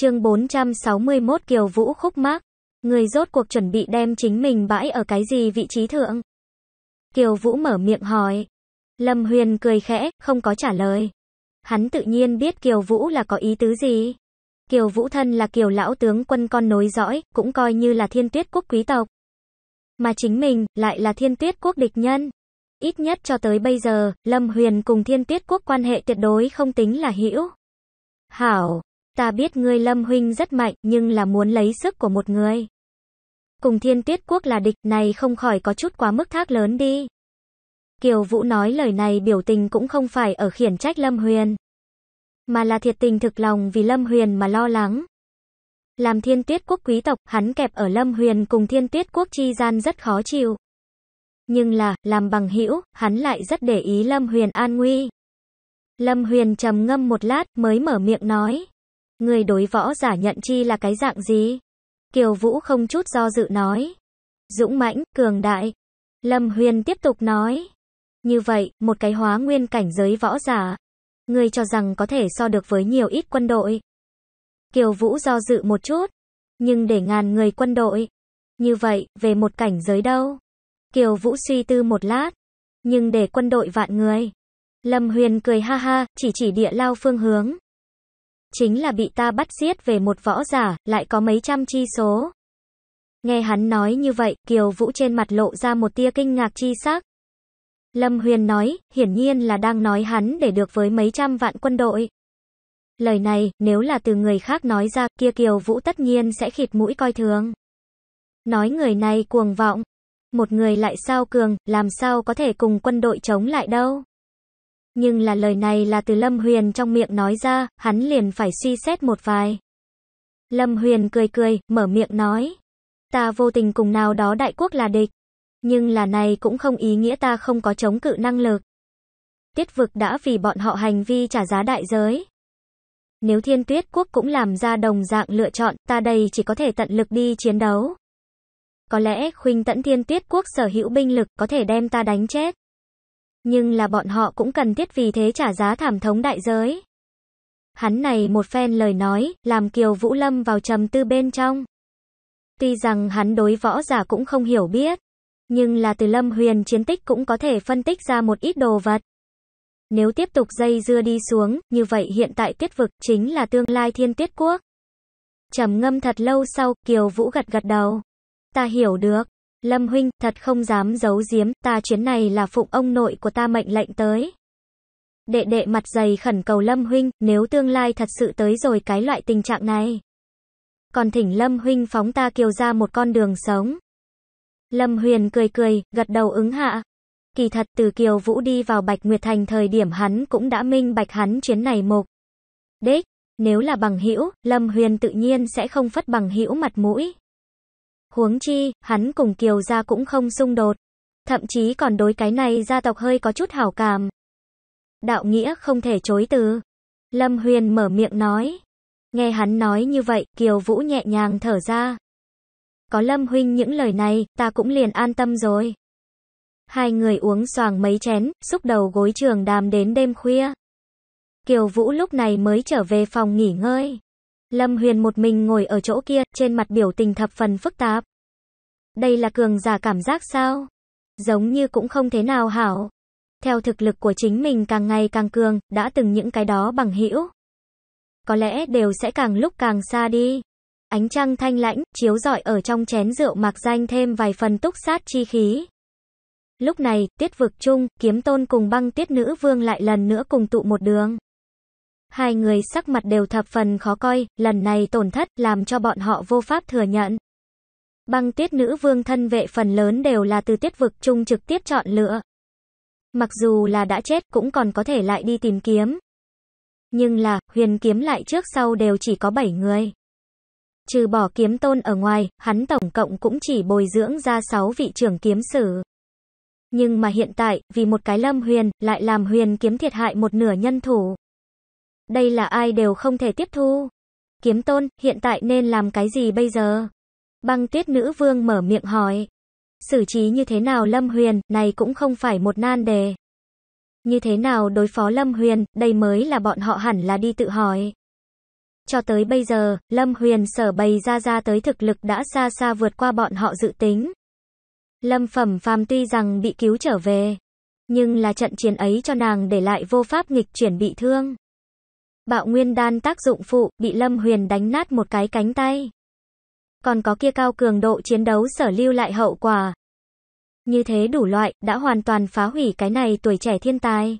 chương 461 Kiều Vũ khúc mắc. Người rốt cuộc chuẩn bị đem chính mình bãi ở cái gì vị trí thượng? Kiều Vũ mở miệng hỏi. Lâm Huyền cười khẽ, không có trả lời. Hắn tự nhiên biết Kiều Vũ là có ý tứ gì. Kiều Vũ thân là Kiều lão tướng quân con nối dõi, cũng coi như là thiên tuyết quốc quý tộc. Mà chính mình, lại là thiên tuyết quốc địch nhân. Ít nhất cho tới bây giờ, Lâm Huyền cùng thiên tuyết quốc quan hệ tuyệt đối không tính là hữu. Hảo, ta biết ngươi Lâm Huynh rất mạnh, nhưng là muốn lấy sức của một người. Cùng thiên tuyết quốc là địch này không khỏi có chút quá mức thác lớn đi. Kiều Vũ nói lời này biểu tình cũng không phải ở khiển trách Lâm Huyền, mà là thiệt tình thực lòng vì Lâm Huyền mà lo lắng. Làm thiên tuyết quốc quý tộc, hắn kẹp ở Lâm Huyền cùng thiên tuyết quốc chi gian rất khó chịu. Nhưng là, làm bằng hữu hắn lại rất để ý Lâm Huyền an nguy. Lâm Huyền trầm ngâm một lát mới mở miệng nói. Người đối võ giả nhận chi là cái dạng gì? Kiều Vũ không chút do dự nói. Dũng mãnh, cường đại. Lâm Huyền tiếp tục nói. Như vậy, một cái hóa nguyên cảnh giới võ giả. Người cho rằng có thể so được với nhiều ít quân đội. Kiều Vũ do dự một chút. Nhưng để ngàn người quân đội. Như vậy, về một cảnh giới đâu? Kiều Vũ suy tư một lát. Nhưng để quân đội vạn người. Lâm Huyền cười ha ha, chỉ chỉ địa lao phương hướng. Chính là bị ta bắt giết về một võ giả, lại có mấy trăm chi số. Nghe hắn nói như vậy, Kiều Vũ trên mặt lộ ra một tia kinh ngạc chi sắc. Lâm Huyền nói, hiển nhiên là đang nói hắn để được với mấy trăm vạn quân đội. Lời này, nếu là từ người khác nói ra, kia Kiều Vũ tất nhiên sẽ khịt mũi coi thường. Nói người này cuồng vọng. Một người lại sao cường, làm sao có thể cùng quân đội chống lại đâu. Nhưng là lời này là từ Lâm Huyền trong miệng nói ra, hắn liền phải suy xét một vài. Lâm Huyền cười cười, mở miệng nói. Ta vô tình cùng nào đó đại quốc là địch. Nhưng là này cũng không ý nghĩa ta không có chống cự năng lực. Tiết vực đã vì bọn họ hành vi trả giá đại giới. Nếu thiên tuyết quốc cũng làm ra đồng dạng lựa chọn, ta đây chỉ có thể tận lực đi chiến đấu. Có lẽ khuynh tẫn thiên tuyết quốc sở hữu binh lực có thể đem ta đánh chết. Nhưng là bọn họ cũng cần thiết vì thế trả giá thảm thống đại giới. Hắn này một phen lời nói, làm Kiều Vũ Lâm vào trầm tư bên trong. Tuy rằng hắn đối võ giả cũng không hiểu biết, nhưng là từ Lâm Huyền chiến tích cũng có thể phân tích ra một ít đồ vật. Nếu tiếp tục dây dưa đi xuống, như vậy hiện tại tuyết vực chính là tương lai thiên tuyết quốc. trầm ngâm thật lâu sau, Kiều Vũ gật gật đầu. Ta hiểu được. Lâm huynh, thật không dám giấu giếm, ta chuyến này là phụng ông nội của ta mệnh lệnh tới. Đệ đệ mặt dày khẩn cầu Lâm huynh, nếu tương lai thật sự tới rồi cái loại tình trạng này. Còn thỉnh Lâm huynh phóng ta kiều ra một con đường sống. Lâm huyền cười cười, gật đầu ứng hạ. Kỳ thật từ Kiều Vũ đi vào Bạch Nguyệt Thành thời điểm hắn cũng đã minh bạch hắn chuyến này mục. Đích, nếu là bằng hữu, Lâm Huyền tự nhiên sẽ không phất bằng hữu mặt mũi. Huống chi, hắn cùng Kiều gia cũng không xung đột. Thậm chí còn đối cái này gia tộc hơi có chút hảo cảm. Đạo nghĩa không thể chối từ. Lâm Huyền mở miệng nói. Nghe hắn nói như vậy, Kiều Vũ nhẹ nhàng thở ra. Có Lâm Huynh những lời này, ta cũng liền an tâm rồi. Hai người uống xoàng mấy chén, xúc đầu gối trường đàm đến đêm khuya. Kiều Vũ lúc này mới trở về phòng nghỉ ngơi. Lâm Huyền một mình ngồi ở chỗ kia, trên mặt biểu tình thập phần phức tạp. Đây là cường giả cảm giác sao? Giống như cũng không thế nào hảo. Theo thực lực của chính mình càng ngày càng cường, đã từng những cái đó bằng hữu Có lẽ đều sẽ càng lúc càng xa đi. Ánh trăng thanh lãnh, chiếu rọi ở trong chén rượu mạc danh thêm vài phần túc sát chi khí. Lúc này, tiết vực chung, kiếm tôn cùng băng tiết nữ vương lại lần nữa cùng tụ một đường. Hai người sắc mặt đều thập phần khó coi, lần này tổn thất làm cho bọn họ vô pháp thừa nhận. Băng tiết nữ vương thân vệ phần lớn đều là từ tiết vực chung trực tiếp chọn lựa. Mặc dù là đã chết cũng còn có thể lại đi tìm kiếm. Nhưng là, huyền kiếm lại trước sau đều chỉ có 7 người. Trừ bỏ kiếm tôn ở ngoài, hắn tổng cộng cũng chỉ bồi dưỡng ra 6 vị trưởng kiếm sử. Nhưng mà hiện tại, vì một cái lâm huyền, lại làm huyền kiếm thiệt hại một nửa nhân thủ. Đây là ai đều không thể tiếp thu. Kiếm tôn, hiện tại nên làm cái gì bây giờ? Băng tuyết nữ vương mở miệng hỏi. Xử trí như thế nào Lâm Huyền, này cũng không phải một nan đề. Như thế nào đối phó Lâm Huyền, đây mới là bọn họ hẳn là đi tự hỏi. Cho tới bây giờ, Lâm Huyền sở bày ra ra tới thực lực đã xa xa vượt qua bọn họ dự tính. Lâm Phẩm Phàm tuy rằng bị cứu trở về, nhưng là trận chiến ấy cho nàng để lại vô pháp nghịch chuyển bị thương. Bạo nguyên đan tác dụng phụ, bị Lâm Huyền đánh nát một cái cánh tay. Còn có kia cao cường độ chiến đấu sở lưu lại hậu quả. Như thế đủ loại, đã hoàn toàn phá hủy cái này tuổi trẻ thiên tài.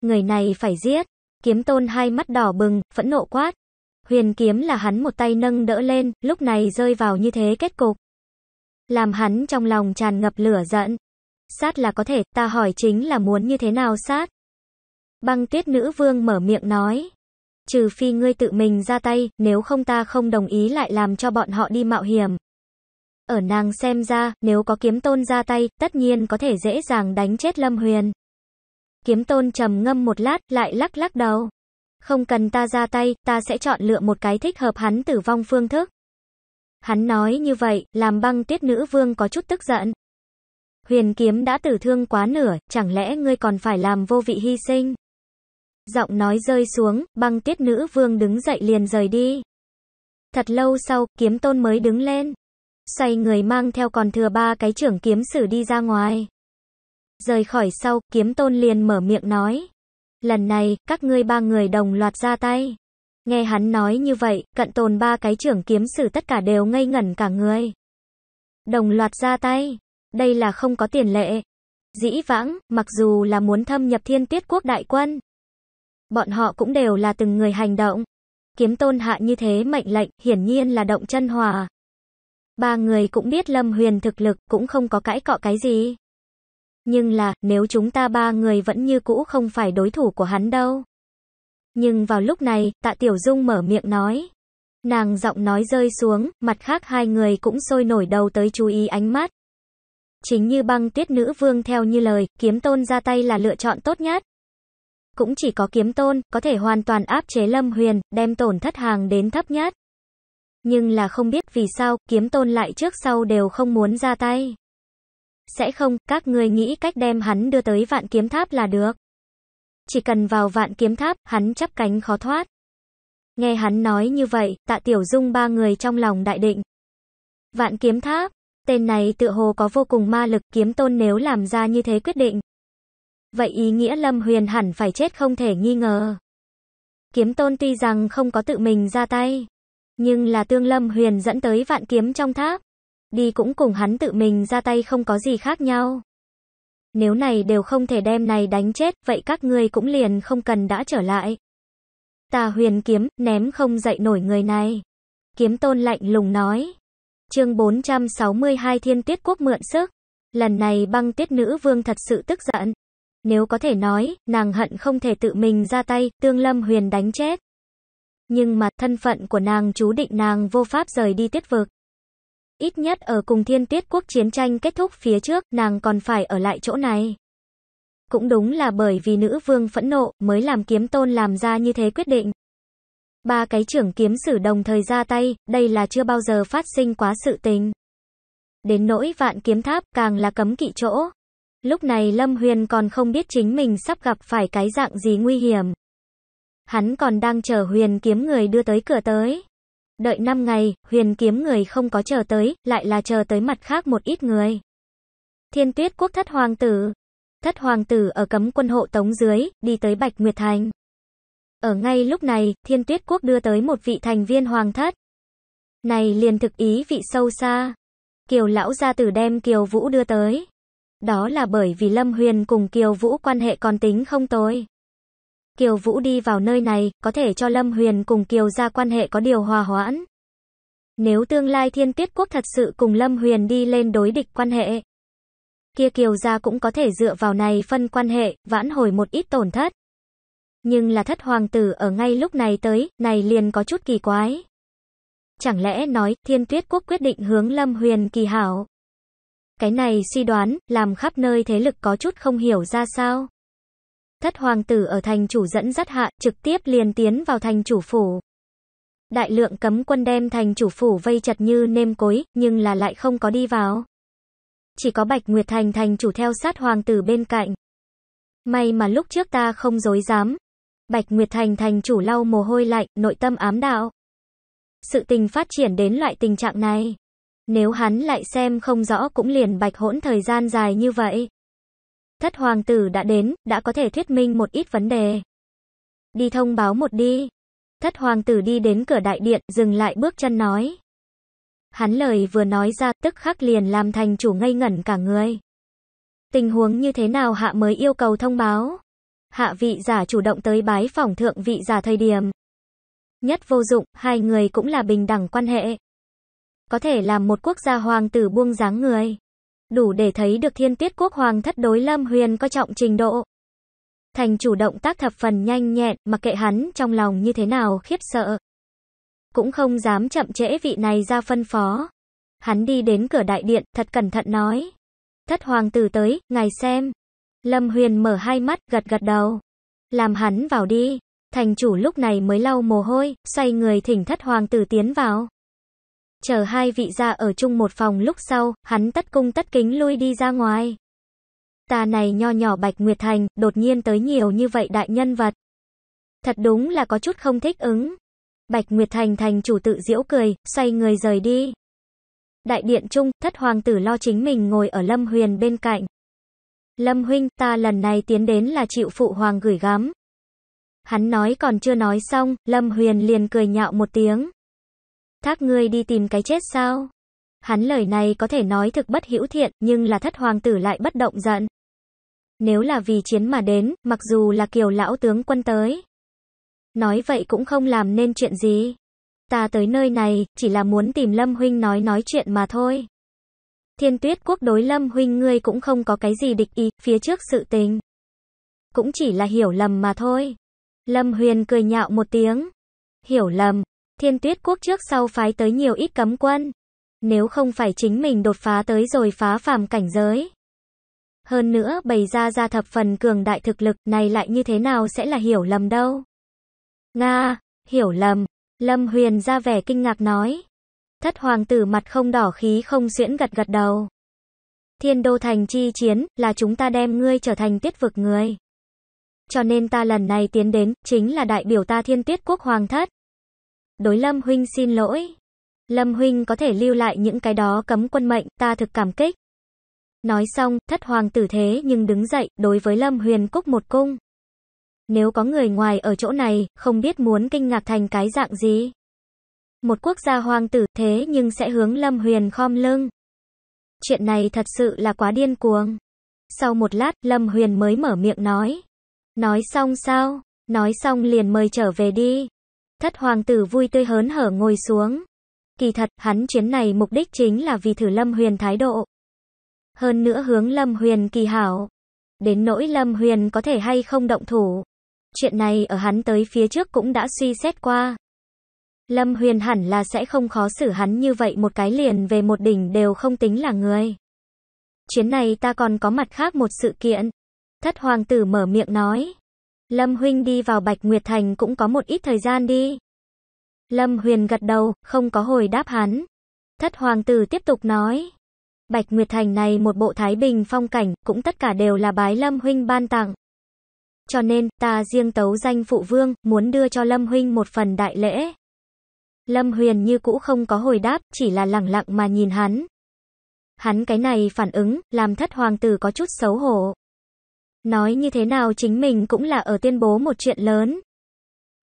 Người này phải giết. Kiếm tôn hai mắt đỏ bừng, phẫn nộ quát. Huyền kiếm là hắn một tay nâng đỡ lên, lúc này rơi vào như thế kết cục. Làm hắn trong lòng tràn ngập lửa giận. Sát là có thể, ta hỏi chính là muốn như thế nào sát? Băng tuyết nữ vương mở miệng nói. Trừ phi ngươi tự mình ra tay, nếu không ta không đồng ý lại làm cho bọn họ đi mạo hiểm. Ở nàng xem ra, nếu có kiếm tôn ra tay, tất nhiên có thể dễ dàng đánh chết Lâm Huyền. Kiếm tôn trầm ngâm một lát, lại lắc lắc đầu. Không cần ta ra tay, ta sẽ chọn lựa một cái thích hợp hắn tử vong phương thức. Hắn nói như vậy, làm băng Tuyết nữ vương có chút tức giận. Huyền kiếm đã tử thương quá nửa, chẳng lẽ ngươi còn phải làm vô vị hy sinh? Giọng nói rơi xuống, băng tiết nữ vương đứng dậy liền rời đi. Thật lâu sau, kiếm tôn mới đứng lên. Xoay người mang theo còn thừa ba cái trưởng kiếm sử đi ra ngoài. Rời khỏi sau, kiếm tôn liền mở miệng nói. Lần này, các ngươi ba người đồng loạt ra tay. Nghe hắn nói như vậy, cận tồn ba cái trưởng kiếm sử tất cả đều ngây ngẩn cả người. Đồng loạt ra tay. Đây là không có tiền lệ. Dĩ vãng, mặc dù là muốn thâm nhập thiên tiết quốc đại quân. Bọn họ cũng đều là từng người hành động. Kiếm tôn hạ như thế mệnh lệnh, hiển nhiên là động chân hòa. Ba người cũng biết Lâm Huyền thực lực, cũng không có cãi cọ cái gì. Nhưng là, nếu chúng ta ba người vẫn như cũ không phải đối thủ của hắn đâu. Nhưng vào lúc này, tạ Tiểu Dung mở miệng nói. Nàng giọng nói rơi xuống, mặt khác hai người cũng sôi nổi đầu tới chú ý ánh mắt. Chính như băng tuyết nữ vương theo như lời, kiếm tôn ra tay là lựa chọn tốt nhất. Cũng chỉ có kiếm tôn, có thể hoàn toàn áp chế lâm huyền, đem tổn thất hàng đến thấp nhất. Nhưng là không biết vì sao, kiếm tôn lại trước sau đều không muốn ra tay. Sẽ không, các người nghĩ cách đem hắn đưa tới vạn kiếm tháp là được. Chỉ cần vào vạn kiếm tháp, hắn chắp cánh khó thoát. Nghe hắn nói như vậy, tạ tiểu dung ba người trong lòng đại định. Vạn kiếm tháp, tên này tự hồ có vô cùng ma lực kiếm tôn nếu làm ra như thế quyết định. Vậy ý nghĩa Lâm Huyền hẳn phải chết không thể nghi ngờ. Kiếm tôn tuy rằng không có tự mình ra tay, nhưng là tương Lâm Huyền dẫn tới vạn kiếm trong tháp. Đi cũng cùng hắn tự mình ra tay không có gì khác nhau. Nếu này đều không thể đem này đánh chết, vậy các ngươi cũng liền không cần đã trở lại. Tà huyền kiếm, ném không dậy nổi người này. Kiếm tôn lạnh lùng nói. chương 462 thiên tiết quốc mượn sức. Lần này băng tiết nữ vương thật sự tức giận. Nếu có thể nói, nàng hận không thể tự mình ra tay, tương lâm huyền đánh chết. Nhưng mà, thân phận của nàng chú định nàng vô pháp rời đi tiết vực. Ít nhất ở cùng thiên tiết quốc chiến tranh kết thúc phía trước, nàng còn phải ở lại chỗ này. Cũng đúng là bởi vì nữ vương phẫn nộ, mới làm kiếm tôn làm ra như thế quyết định. Ba cái trưởng kiếm sử đồng thời ra tay, đây là chưa bao giờ phát sinh quá sự tình. Đến nỗi vạn kiếm tháp, càng là cấm kỵ chỗ. Lúc này Lâm Huyền còn không biết chính mình sắp gặp phải cái dạng gì nguy hiểm. Hắn còn đang chờ huyền kiếm người đưa tới cửa tới. Đợi 5 ngày, huyền kiếm người không có chờ tới, lại là chờ tới mặt khác một ít người. Thiên tuyết quốc thất hoàng tử. Thất hoàng tử ở cấm quân hộ tống dưới, đi tới Bạch Nguyệt Thành. Ở ngay lúc này, thiên tuyết quốc đưa tới một vị thành viên hoàng thất. Này liền thực ý vị sâu xa. Kiều lão gia tử đem Kiều Vũ đưa tới. Đó là bởi vì Lâm Huyền cùng Kiều Vũ quan hệ còn tính không tồi. Kiều Vũ đi vào nơi này, có thể cho Lâm Huyền cùng Kiều gia quan hệ có điều hòa hoãn. Nếu tương lai thiên tiết quốc thật sự cùng Lâm Huyền đi lên đối địch quan hệ, kia Kiều gia cũng có thể dựa vào này phân quan hệ, vãn hồi một ít tổn thất. Nhưng là thất hoàng tử ở ngay lúc này tới, này liền có chút kỳ quái. Chẳng lẽ nói, thiên tuyết quốc quyết định hướng Lâm Huyền kỳ hảo. Cái này suy đoán, làm khắp nơi thế lực có chút không hiểu ra sao. Thất hoàng tử ở thành chủ dẫn dắt hạ, trực tiếp liền tiến vào thành chủ phủ. Đại lượng cấm quân đem thành chủ phủ vây chặt như nêm cối, nhưng là lại không có đi vào. Chỉ có Bạch Nguyệt Thành thành chủ theo sát hoàng tử bên cạnh. May mà lúc trước ta không dối dám. Bạch Nguyệt Thành thành chủ lau mồ hôi lạnh, nội tâm ám đạo. Sự tình phát triển đến loại tình trạng này. Nếu hắn lại xem không rõ cũng liền bạch hỗn thời gian dài như vậy. Thất hoàng tử đã đến, đã có thể thuyết minh một ít vấn đề. Đi thông báo một đi. Thất hoàng tử đi đến cửa đại điện, dừng lại bước chân nói. Hắn lời vừa nói ra, tức khắc liền làm thành chủ ngây ngẩn cả người. Tình huống như thế nào hạ mới yêu cầu thông báo? Hạ vị giả chủ động tới bái phỏng thượng vị giả thời điểm. Nhất vô dụng, hai người cũng là bình đẳng quan hệ. Có thể làm một quốc gia hoàng tử buông dáng người. Đủ để thấy được thiên tiết quốc hoàng thất đối lâm huyền có trọng trình độ. Thành chủ động tác thập phần nhanh nhẹn, mặc kệ hắn trong lòng như thế nào khiếp sợ. Cũng không dám chậm trễ vị này ra phân phó. Hắn đi đến cửa đại điện, thật cẩn thận nói. Thất hoàng tử tới, ngài xem. Lâm Huyền mở hai mắt, gật gật đầu. Làm hắn vào đi. Thành chủ lúc này mới lau mồ hôi, xoay người thỉnh thất hoàng tử tiến vào. Chờ hai vị ra ở chung một phòng lúc sau, hắn tất cung tất kính lui đi ra ngoài. Ta này nho nhỏ Bạch Nguyệt Thành, đột nhiên tới nhiều như vậy đại nhân vật. Thật đúng là có chút không thích ứng. Bạch Nguyệt Thành thành chủ tự diễu cười, xoay người rời đi. Đại điện trung, thất hoàng tử lo chính mình ngồi ở Lâm Huyền bên cạnh. Lâm huynh, ta lần này tiến đến là chịu phụ hoàng gửi gắm. Hắn nói còn chưa nói xong, Lâm Huyền liền cười nhạo một tiếng. Thác ngươi đi tìm cái chết sao? Hắn lời này có thể nói thực bất hữu thiện, nhưng là thất hoàng tử lại bất động giận. Nếu là vì chiến mà đến, mặc dù là kiều lão tướng quân tới. Nói vậy cũng không làm nên chuyện gì. Ta tới nơi này, chỉ là muốn tìm Lâm Huynh nói nói chuyện mà thôi. Thiên tuyết quốc đối Lâm Huynh ngươi cũng không có cái gì địch ý, phía trước sự tình. Cũng chỉ là hiểu lầm mà thôi. Lâm Huyền cười nhạo một tiếng. Hiểu lầm. Thiên tuyết quốc trước sau phái tới nhiều ít cấm quân. Nếu không phải chính mình đột phá tới rồi phá phàm cảnh giới. Hơn nữa bày ra ra thập phần cường đại thực lực này lại như thế nào sẽ là hiểu lầm đâu. Nga, hiểu lầm. Lâm Huyền ra vẻ kinh ngạc nói. Thất hoàng tử mặt không đỏ khí không xuyễn gật gật đầu. Thiên đô thành chi chiến, là chúng ta đem ngươi trở thành tiết vực người. Cho nên ta lần này tiến đến, chính là đại biểu ta thiên tiết quốc hoàng thất. Đối Lâm Huynh xin lỗi. Lâm Huynh có thể lưu lại những cái đó cấm quân mệnh, ta thực cảm kích. Nói xong, thất hoàng tử thế nhưng đứng dậy, đối với Lâm Huyền cúc một cung. Nếu có người ngoài ở chỗ này, không biết muốn kinh ngạc thành cái dạng gì. Một quốc gia hoàng tử thế nhưng sẽ hướng Lâm Huyền khom lưng. Chuyện này thật sự là quá điên cuồng. Sau một lát, Lâm Huyền mới mở miệng nói. Nói xong sao? Nói xong liền mời trở về đi. Thất hoàng tử vui tươi hớn hở ngồi xuống. Kỳ thật, hắn chuyến này mục đích chính là vì thử Lâm Huyền thái độ. Hơn nữa hướng Lâm Huyền kỳ hảo. Đến nỗi Lâm Huyền có thể hay không động thủ. Chuyện này ở hắn tới phía trước cũng đã suy xét qua. Lâm Huyền hẳn là sẽ không khó xử hắn như vậy một cái liền về một đỉnh đều không tính là người. Chuyến này ta còn có mặt khác một sự kiện. Thất hoàng tử mở miệng nói. Lâm Huynh đi vào Bạch Nguyệt Thành cũng có một ít thời gian đi. Lâm Huyền gật đầu, không có hồi đáp hắn. Thất hoàng tử tiếp tục nói. Bạch Nguyệt Thành này một bộ thái bình phong cảnh, cũng tất cả đều là bái Lâm Huynh ban tặng. Cho nên, ta riêng tấu danh phụ vương, muốn đưa cho Lâm Huynh một phần đại lễ. Lâm Huyền như cũ không có hồi đáp, chỉ là lặng lặng mà nhìn hắn. Hắn cái này phản ứng, làm thất hoàng tử có chút xấu hổ. Nói như thế nào chính mình cũng là ở tuyên bố một chuyện lớn.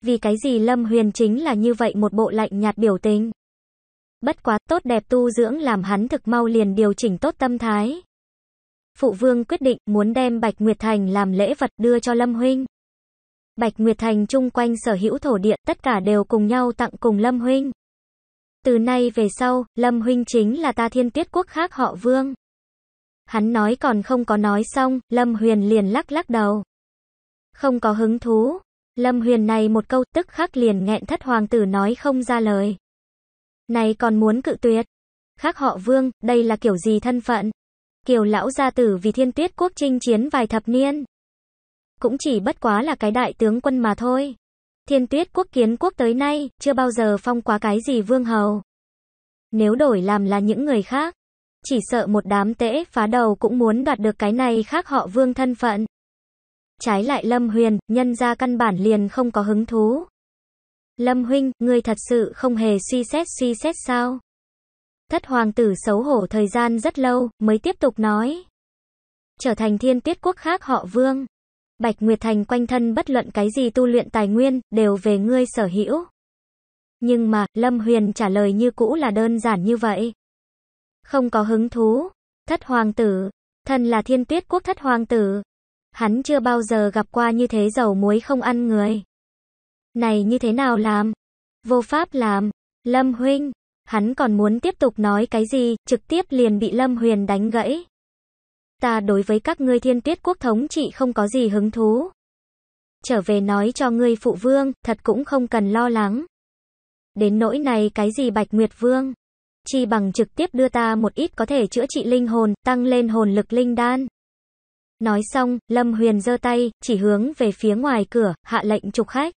Vì cái gì Lâm Huyền chính là như vậy một bộ lạnh nhạt biểu tình. Bất quá tốt đẹp tu dưỡng làm hắn thực mau liền điều chỉnh tốt tâm thái. Phụ vương quyết định muốn đem Bạch Nguyệt Thành làm lễ vật đưa cho Lâm Huynh. Bạch Nguyệt Thành chung quanh sở hữu thổ địa tất cả đều cùng nhau tặng cùng Lâm Huynh. Từ nay về sau, Lâm Huynh chính là ta thiên tiết quốc khác họ vương. Hắn nói còn không có nói xong, Lâm Huyền liền lắc lắc đầu. Không có hứng thú. Lâm Huyền này một câu tức khắc liền nghẹn thất hoàng tử nói không ra lời. Này còn muốn cự tuyệt. Khác họ vương, đây là kiểu gì thân phận? Kiều lão gia tử vì thiên tuyết quốc chinh chiến vài thập niên. Cũng chỉ bất quá là cái đại tướng quân mà thôi. Thiên tuyết quốc kiến quốc tới nay, chưa bao giờ phong quá cái gì vương hầu. Nếu đổi làm là những người khác, chỉ sợ một đám tễ phá đầu cũng muốn đoạt được cái này khác họ vương thân phận. Trái lại Lâm Huyền, nhân ra căn bản liền không có hứng thú. Lâm huynh, ngươi thật sự không hề suy xét suy xét sao? Thất hoàng tử xấu hổ thời gian rất lâu, mới tiếp tục nói. Trở thành thiên tiết quốc khác họ vương. Bạch Nguyệt Thành quanh thân bất luận cái gì tu luyện tài nguyên, đều về ngươi sở hữu. Nhưng mà, Lâm Huyền trả lời như cũ là đơn giản như vậy. Không có hứng thú. Thất hoàng tử. Thân là thiên tuyết quốc thất hoàng tử. Hắn chưa bao giờ gặp qua như thế dầu muối không ăn người. Này như thế nào làm? Vô pháp làm. Lâm huynh. Hắn còn muốn tiếp tục nói cái gì, trực tiếp liền bị Lâm Huyền đánh gãy. Ta đối với các ngươi thiên tuyết quốc thống trị không có gì hứng thú. Trở về nói cho ngươi phụ vương, thật cũng không cần lo lắng. Đến nỗi này cái gì Bạch Nguyệt Vương? Chi bằng trực tiếp đưa ta một ít có thể chữa trị linh hồn, tăng lên hồn lực linh đan. Nói xong, Lâm Huyền giơ tay, chỉ hướng về phía ngoài cửa, hạ lệnh trục khách.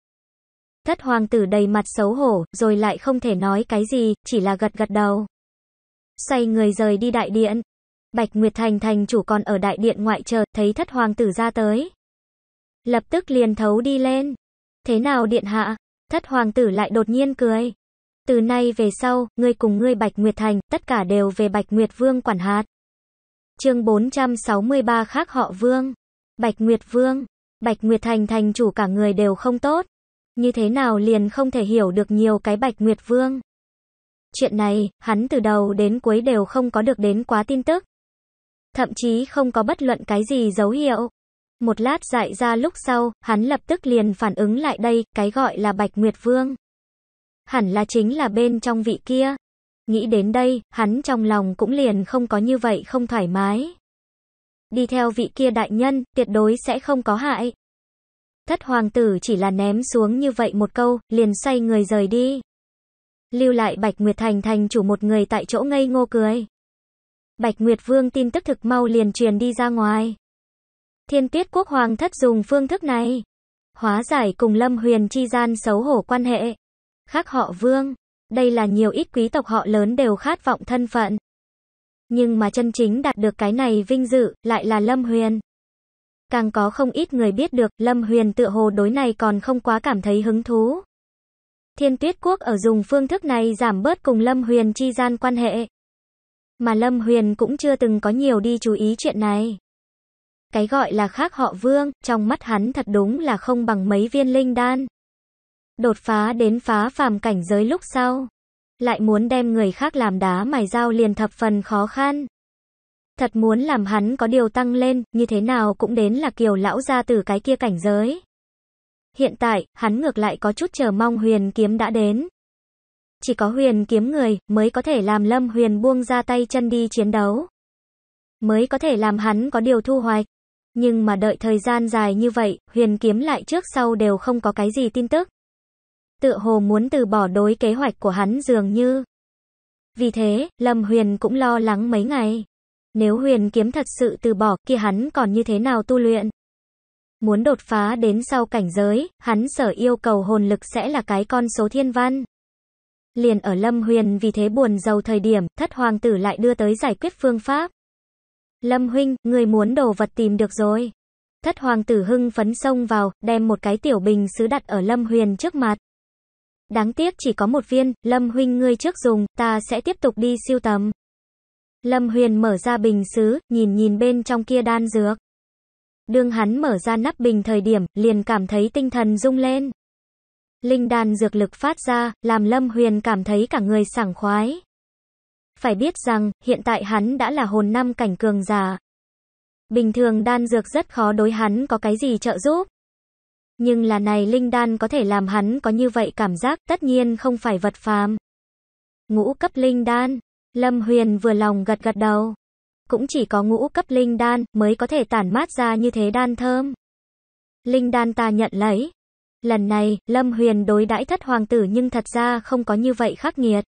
Thất hoàng tử đầy mặt xấu hổ, rồi lại không thể nói cái gì, chỉ là gật gật đầu. Xoay người rời đi đại điện. Bạch Nguyệt Thành thành chủ còn ở đại điện ngoại chờ, thấy thất hoàng tử ra tới. Lập tức liền thấu đi lên. Thế nào điện hạ? Thất hoàng tử lại đột nhiên cười. Từ nay về sau, ngươi cùng ngươi Bạch Nguyệt Thành, tất cả đều về Bạch Nguyệt Vương quản hạt. chương 463 khác họ Vương. Bạch Nguyệt Vương. Bạch Nguyệt Thành thành chủ cả người đều không tốt. Như thế nào liền không thể hiểu được nhiều cái Bạch Nguyệt Vương. Chuyện này, hắn từ đầu đến cuối đều không có được đến quá tin tức. Thậm chí không có bất luận cái gì dấu hiệu. Một lát dại ra lúc sau, hắn lập tức liền phản ứng lại đây, cái gọi là Bạch Nguyệt Vương. Hẳn là chính là bên trong vị kia. Nghĩ đến đây, hắn trong lòng cũng liền không có như vậy không thoải mái. Đi theo vị kia đại nhân, tuyệt đối sẽ không có hại. Thất hoàng tử chỉ là ném xuống như vậy một câu, liền xoay người rời đi. Lưu lại Bạch Nguyệt Thành thành chủ một người tại chỗ ngây ngô cười. Bạch Nguyệt Vương tin tức thực mau liền truyền đi ra ngoài. Thiên tiết quốc hoàng thất dùng phương thức này. Hóa giải cùng Lâm Huyền chi gian xấu hổ quan hệ. Khác họ Vương. Đây là nhiều ít quý tộc họ lớn đều khát vọng thân phận. Nhưng mà chân chính đạt được cái này vinh dự, lại là Lâm Huyền. Càng có không ít người biết được, Lâm Huyền tựa hồ đối này còn không quá cảm thấy hứng thú. Thiên Tuyết Quốc ở dùng phương thức này giảm bớt cùng Lâm Huyền chi gian quan hệ. Mà Lâm Huyền cũng chưa từng có nhiều đi chú ý chuyện này. Cái gọi là khác họ Vương, trong mắt hắn thật đúng là không bằng mấy viên linh đan. Đột phá đến phá phàm cảnh giới lúc sau. Lại muốn đem người khác làm đá mài dao liền thập phần khó khăn. Thật muốn làm hắn có điều tăng lên, như thế nào cũng đến là kiều lão ra từ cái kia cảnh giới. Hiện tại, hắn ngược lại có chút chờ mong huyền kiếm đã đến. Chỉ có huyền kiếm người, mới có thể làm lâm huyền buông ra tay chân đi chiến đấu. Mới có thể làm hắn có điều thu hoạch. Nhưng mà đợi thời gian dài như vậy, huyền kiếm lại trước sau đều không có cái gì tin tức. Tựa hồ muốn từ bỏ đối kế hoạch của hắn dường như. Vì thế, Lâm Huyền cũng lo lắng mấy ngày. Nếu huyền kiếm thật sự từ bỏ, kia hắn còn như thế nào tu luyện? Muốn đột phá đến sau cảnh giới, hắn sở yêu cầu hồn lực sẽ là cái con số thiên văn. Liền ở Lâm Huyền vì thế buồn giàu thời điểm, thất hoàng tử lại đưa tới giải quyết phương pháp. Lâm huynh, người muốn đồ vật tìm được rồi. Thất hoàng tử hưng phấn xông vào, đem một cái tiểu bình sứ đặt ở Lâm Huyền trước mặt. Đáng tiếc chỉ có một viên, Lâm huynh ngươi trước dùng, ta sẽ tiếp tục đi siêu tầm. Lâm Huyền mở ra bình sứ, nhìn nhìn bên trong kia đan dược. Đương hắn mở ra nắp bình thời điểm, liền cảm thấy tinh thần rung lên. Linh đan dược lực phát ra, làm Lâm Huyền cảm thấy cả người sảng khoái. Phải biết rằng, hiện tại hắn đã là hồn năm cảnh cường giả. Bình thường đan dược rất khó đối hắn có cái gì trợ giúp. Nhưng là này linh đan có thể làm hắn có như vậy cảm giác, tất nhiên không phải vật phàm. Ngũ cấp linh đan, Lâm Huyền vừa lòng gật gật đầu. Cũng chỉ có ngũ cấp linh đan mới có thể tản mát ra như thế đan thơm. Linh đan ta nhận lấy. Lần này, Lâm Huyền đối đãi thất hoàng tử nhưng thật ra không có như vậy khắc nghiệt.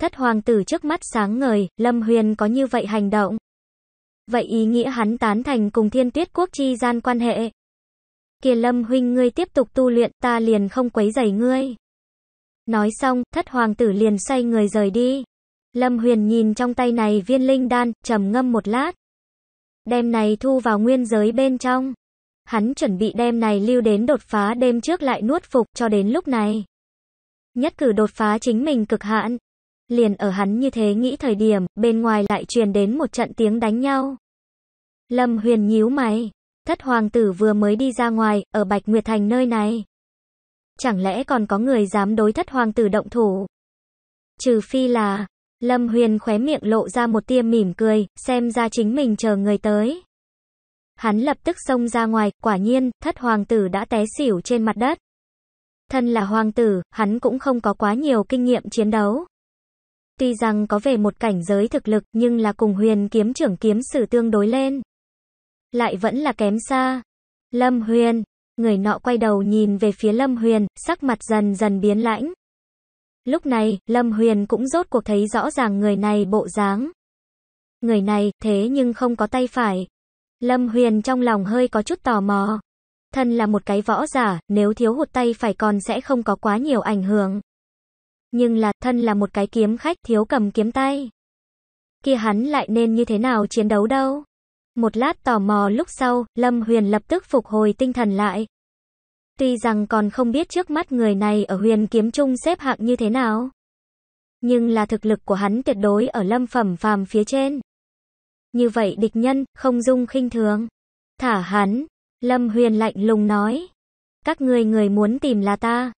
Thất hoàng tử trước mắt sáng ngời, Lâm Huyền có như vậy hành động. Vậy ý nghĩa hắn tán thành cùng thiên tuyết quốc chi gian quan hệ. Kìa Lâm huynh ngươi tiếp tục tu luyện, ta liền không quấy rầy ngươi. Nói xong, thất hoàng tử liền xoay người rời đi. Lâm Huyền nhìn trong tay này viên linh đan, trầm ngâm một lát. Đem này thu vào nguyên giới bên trong. Hắn chuẩn bị đem này lưu đến đột phá đêm trước lại nuốt phục cho đến lúc này. Nhất cử đột phá chính mình cực hạn. Liền ở hắn như thế nghĩ thời điểm, bên ngoài lại truyền đến một trận tiếng đánh nhau. Lâm Huyền nhíu mày. Thất hoàng tử vừa mới đi ra ngoài, ở Bạch Nguyệt Thành nơi này. Chẳng lẽ còn có người dám đối thất hoàng tử động thủ? Trừ phi là, Lâm Huyền khóe miệng lộ ra một tia mỉm cười, xem ra chính mình chờ người tới. Hắn lập tức xông ra ngoài, quả nhiên, thất hoàng tử đã té xỉu trên mặt đất. Thân là hoàng tử, hắn cũng không có quá nhiều kinh nghiệm chiến đấu. Tuy rằng có về một cảnh giới thực lực, nhưng là cùng huyền kiếm trưởng kiếm sử tương đối lên. Lại vẫn là kém xa. Lâm Huyền, người nọ quay đầu nhìn về phía Lâm Huyền, sắc mặt dần dần biến lãnh. Lúc này, Lâm Huyền cũng rốt cuộc thấy rõ ràng người này bộ dáng. Người này, thế nhưng không có tay phải. Lâm Huyền trong lòng hơi có chút tò mò. Thân là một cái võ giả, nếu thiếu hụt tay phải còn sẽ không có quá nhiều ảnh hưởng. Nhưng là, thân là một cái kiếm khách thiếu cầm kiếm tay. Kia hắn lại nên như thế nào chiến đấu đâu? Một lát tò mò lúc sau, Lâm Huyền lập tức phục hồi tinh thần lại. Tuy rằng còn không biết trước mắt người này ở huyền kiếm trung xếp hạng như thế nào. Nhưng là thực lực của hắn tuyệt đối ở lâm phẩm phàm phía trên. Như vậy địch nhân, không dung khinh thường. Thả hắn, Lâm Huyền lạnh lùng nói. Các ngươi người muốn tìm là ta.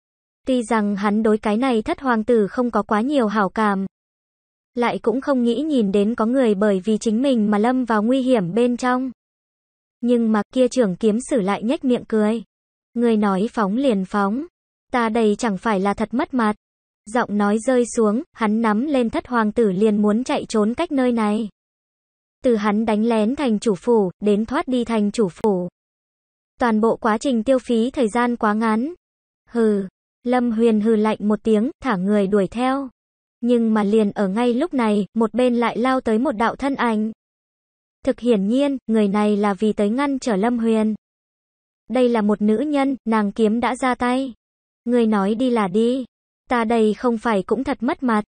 Tuy rằng hắn đối cái này thất hoàng tử không có quá nhiều hảo cảm. Lại cũng không nghĩ nhìn đến có người bởi vì chính mình mà lâm vào nguy hiểm bên trong. Nhưng mà kia trưởng kiếm sử lại nhếch miệng cười. Người nói phóng liền phóng. Ta đây chẳng phải là thật mất mặt. Giọng nói rơi xuống, hắn nắm lên thất hoàng tử liền muốn chạy trốn cách nơi này. Từ hắn đánh lén thành chủ phủ, đến thoát đi thành chủ phủ. Toàn bộ quá trình tiêu phí thời gian quá ngắn. Hừ, Lâm Huyền hừ lạnh một tiếng, thả người đuổi theo. Nhưng mà liền ở ngay lúc này, một bên lại lao tới một đạo thân ảnh. Thực hiển nhiên, người này là vì tới ngăn trở Lâm Huyền. Đây là một nữ nhân, nàng kiếm đã ra tay. Người nói đi là đi. Ta đây không phải cũng thật mất mặt.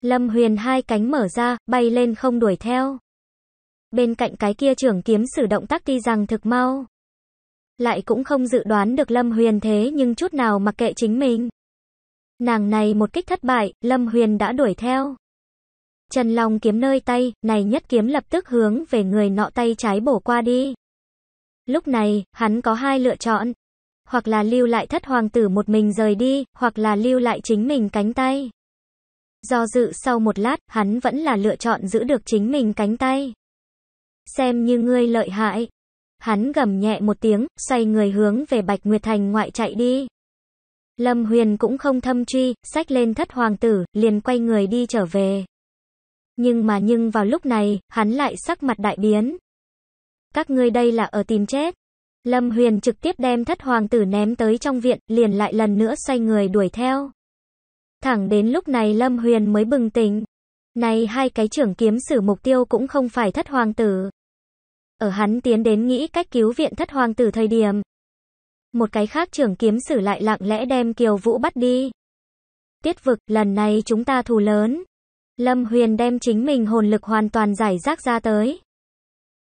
Lâm Huyền hai cánh mở ra, bay lên không đuổi theo. Bên cạnh cái kia trưởng kiếm sử động tác tuy rằng thực mau. Lại cũng không dự đoán được Lâm Huyền thế nhưng chút nào mặc kệ chính mình. Nàng này một kích thất bại, Lâm Huyền đã đuổi theo. Trần Long kiếm nơi tay, này nhất kiếm lập tức hướng về người nọ tay trái bổ qua đi. Lúc này, hắn có hai lựa chọn. Hoặc là lưu lại thất hoàng tử một mình rời đi, hoặc là lưu lại chính mình cánh tay. Do dự sau một lát, hắn vẫn là lựa chọn giữ được chính mình cánh tay. Xem như ngươi lợi hại. Hắn gầm nhẹ một tiếng, xoay người hướng về Bạch Nguyệt Thành ngoại chạy đi. Lâm Huyền cũng không thâm truy, sách lên thất hoàng tử, liền quay người đi trở về. Nhưng mà nhưng vào lúc này, hắn lại sắc mặt đại biến. Các ngươi đây là ở tìm chết. Lâm Huyền trực tiếp đem thất hoàng tử ném tới trong viện, liền lại lần nữa xoay người đuổi theo. Thẳng đến lúc này Lâm Huyền mới bừng tỉnh. Này hai cái trưởng kiếm sử mục tiêu cũng không phải thất hoàng tử. Ở hắn tiến đến nghĩ cách cứu viện thất hoàng tử thời điểm. Một cái khác trưởng kiếm sử lại lặng lẽ đem Kiều Vũ bắt đi. Tiết vực, lần này chúng ta thù lớn. Lâm Huyền đem chính mình hồn lực hoàn toàn giải rác ra tới.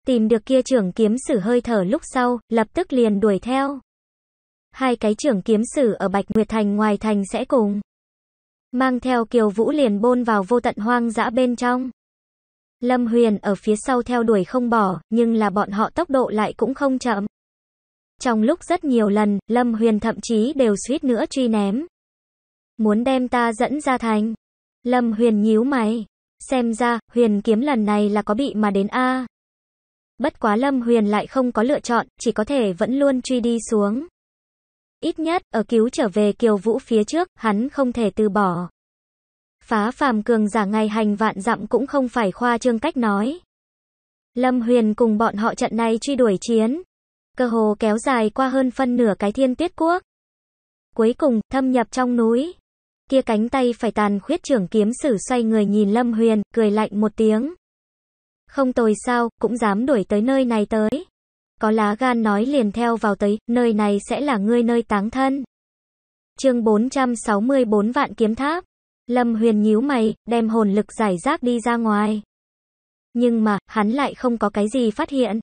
Tìm được kia trưởng kiếm sử hơi thở lúc sau, lập tức liền đuổi theo. Hai cái trưởng kiếm sử ở Bạch Nguyệt Thành ngoài thành sẽ cùng. Mang theo Kiều Vũ liền bôn vào vô tận hoang dã bên trong. Lâm Huyền ở phía sau theo đuổi không bỏ, nhưng là bọn họ tốc độ lại cũng không chậm. Trong lúc rất nhiều lần, Lâm Huyền thậm chí đều suýt nữa truy ném. Muốn đem ta dẫn ra thành. Lâm Huyền nhíu mày. Xem ra, Huyền kiếm lần này là có bị mà đến A. Bất quá Lâm Huyền lại không có lựa chọn, chỉ có thể vẫn luôn truy đi xuống. Ít nhất, ở cứu trở về Kiều Vũ phía trước, hắn không thể từ bỏ. Phá phàm cường giả ngày hành vạn dặm cũng không phải khoa trương cách nói. Lâm Huyền cùng bọn họ trận này truy đuổi chiến. Cơ hồ kéo dài qua hơn phân nửa cái thiên tiết quốc. Cuối cùng, thâm nhập trong núi. Kia cánh tay phải tàn khuyết trưởng kiếm sử xoay người nhìn Lâm Huyền, cười lạnh một tiếng. Không tồi sao, cũng dám đuổi tới nơi này tới. Có lá gan nói liền theo vào tới, nơi này sẽ là ngươi nơi táng thân. chương 464 vạn kiếm tháp. Lâm Huyền nhíu mày, đem hồn lực giải rác đi ra ngoài. Nhưng mà, hắn lại không có cái gì phát hiện.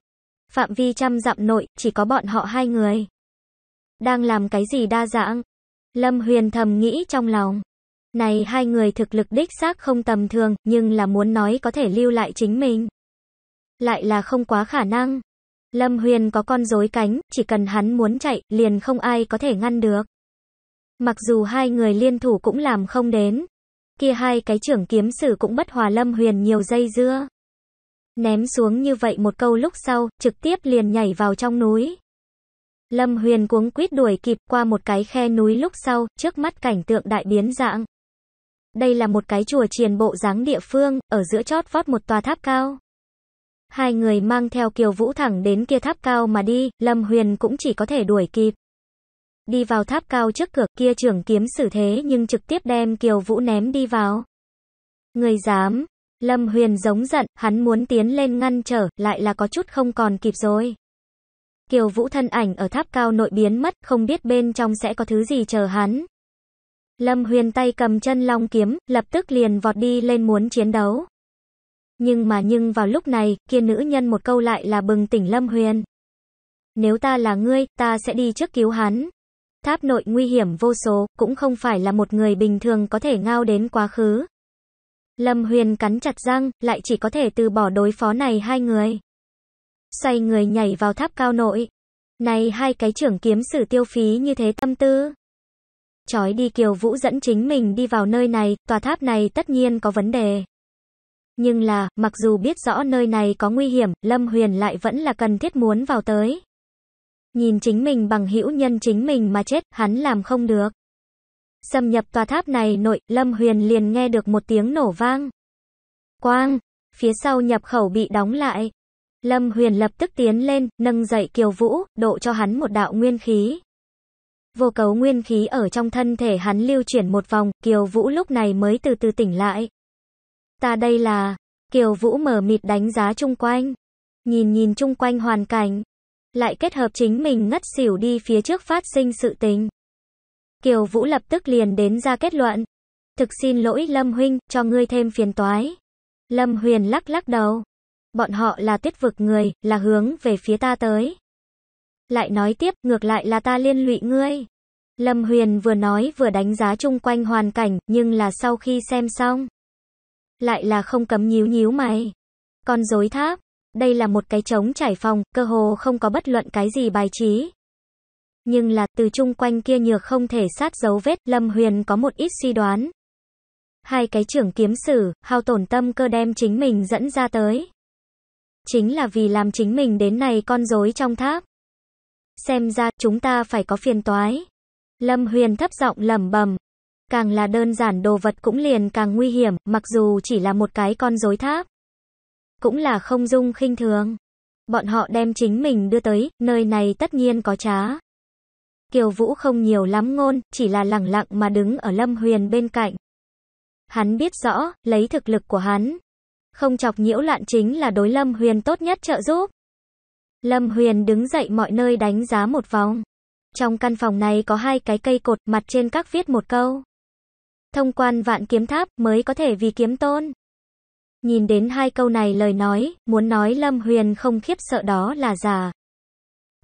Phạm vi trăm dặm nội, chỉ có bọn họ hai người. Đang làm cái gì đa dạng? Lâm Huyền thầm nghĩ trong lòng. Này hai người thực lực đích xác không tầm thường, nhưng là muốn nói có thể lưu lại chính mình. Lại là không quá khả năng. Lâm Huyền có con rối cánh, chỉ cần hắn muốn chạy, liền không ai có thể ngăn được. Mặc dù hai người liên thủ cũng làm không đến. Kia hai cái trưởng kiếm sử cũng bất hòa Lâm Huyền nhiều dây dưa. Ném xuống như vậy một câu lúc sau, trực tiếp liền nhảy vào trong núi. Lâm Huyền cuống quýt đuổi kịp qua một cái khe núi lúc sau, trước mắt cảnh tượng đại biến dạng. Đây là một cái chùa triền bộ dáng địa phương, ở giữa chót vót một tòa tháp cao. Hai người mang theo Kiều Vũ thẳng đến kia tháp cao mà đi, Lâm Huyền cũng chỉ có thể đuổi kịp. Đi vào tháp cao trước cửa kia trưởng kiếm xử thế nhưng trực tiếp đem Kiều Vũ ném đi vào. Người dám. Lâm Huyền giống giận, hắn muốn tiến lên ngăn trở, lại là có chút không còn kịp rồi. Kiều Vũ thân ảnh ở tháp cao nội biến mất, không biết bên trong sẽ có thứ gì chờ hắn. Lâm Huyền tay cầm chân long kiếm, lập tức liền vọt đi lên muốn chiến đấu. Nhưng mà nhưng vào lúc này, kia nữ nhân một câu lại là bừng tỉnh Lâm Huyền. Nếu ta là ngươi, ta sẽ đi trước cứu hắn. Tháp nội nguy hiểm vô số, cũng không phải là một người bình thường có thể ngao đến quá khứ. Lâm Huyền cắn chặt răng, lại chỉ có thể từ bỏ đối phó này hai người. Xoay người nhảy vào tháp cao nội. Này hai cái trưởng kiếm sử tiêu phí như thế tâm tư. Chói đi Kiều Vũ dẫn chính mình đi vào nơi này, tòa tháp này tất nhiên có vấn đề. Nhưng là, mặc dù biết rõ nơi này có nguy hiểm, Lâm Huyền lại vẫn là cần thiết muốn vào tới. Nhìn chính mình bằng hữu nhân chính mình mà chết, hắn làm không được. Xâm nhập tòa tháp này nội, Lâm Huyền liền nghe được một tiếng nổ vang. Quang! Phía sau nhập khẩu bị đóng lại. Lâm Huyền lập tức tiến lên, nâng dậy Kiều Vũ, độ cho hắn một đạo nguyên khí. Vô cấu nguyên khí ở trong thân thể hắn lưu chuyển một vòng, Kiều Vũ lúc này mới từ từ tỉnh lại. Ta đây là, Kiều Vũ mở mịt đánh giá chung quanh. Nhìn nhìn chung quanh hoàn cảnh. Lại kết hợp chính mình ngất xỉu đi phía trước phát sinh sự tình. Kiều Vũ lập tức liền đến ra kết luận. Thực xin lỗi Lâm Huynh, cho ngươi thêm phiền toái. Lâm Huyền lắc lắc đầu. Bọn họ là tuyết vực người, là hướng về phía ta tới. Lại nói tiếp, ngược lại là ta liên lụy ngươi. Lâm Huyền vừa nói vừa đánh giá chung quanh hoàn cảnh, nhưng là sau khi xem xong. Lại là không cấm nhíu nhíu mày. Con dối tháp. Đây là một cái trống trải phòng, cơ hồ không có bất luận cái gì bài trí. Nhưng là, từ chung quanh kia nhược không thể sát dấu vết, Lâm Huyền có một ít suy đoán. Hai cái trưởng kiếm sử, hao tổn tâm cơ đem chính mình dẫn ra tới. Chính là vì làm chính mình đến này con rối trong tháp. Xem ra, chúng ta phải có phiền toái. Lâm Huyền thấp giọng lẩm bẩm. Càng là đơn giản đồ vật cũng liền càng nguy hiểm, mặc dù chỉ là một cái con rối tháp. Cũng là không dung khinh thường. Bọn họ đem chính mình đưa tới, nơi này tất nhiên có trá. Kiều Vũ không nhiều lắm ngôn, chỉ là lặng lặng mà đứng ở Lâm Huyền bên cạnh. Hắn biết rõ, lấy thực lực của hắn. Không chọc nhiễu loạn chính là đối Lâm Huyền tốt nhất trợ giúp. Lâm Huyền đứng dậy mọi nơi đánh giá một vòng. Trong căn phòng này có hai cái cây cột, mặt trên các viết một câu. Thông quan vạn kiếm tháp mới có thể vì kiếm tôn. Nhìn đến hai câu này lời nói, muốn nói Lâm Huyền không khiếp sợ đó là giả.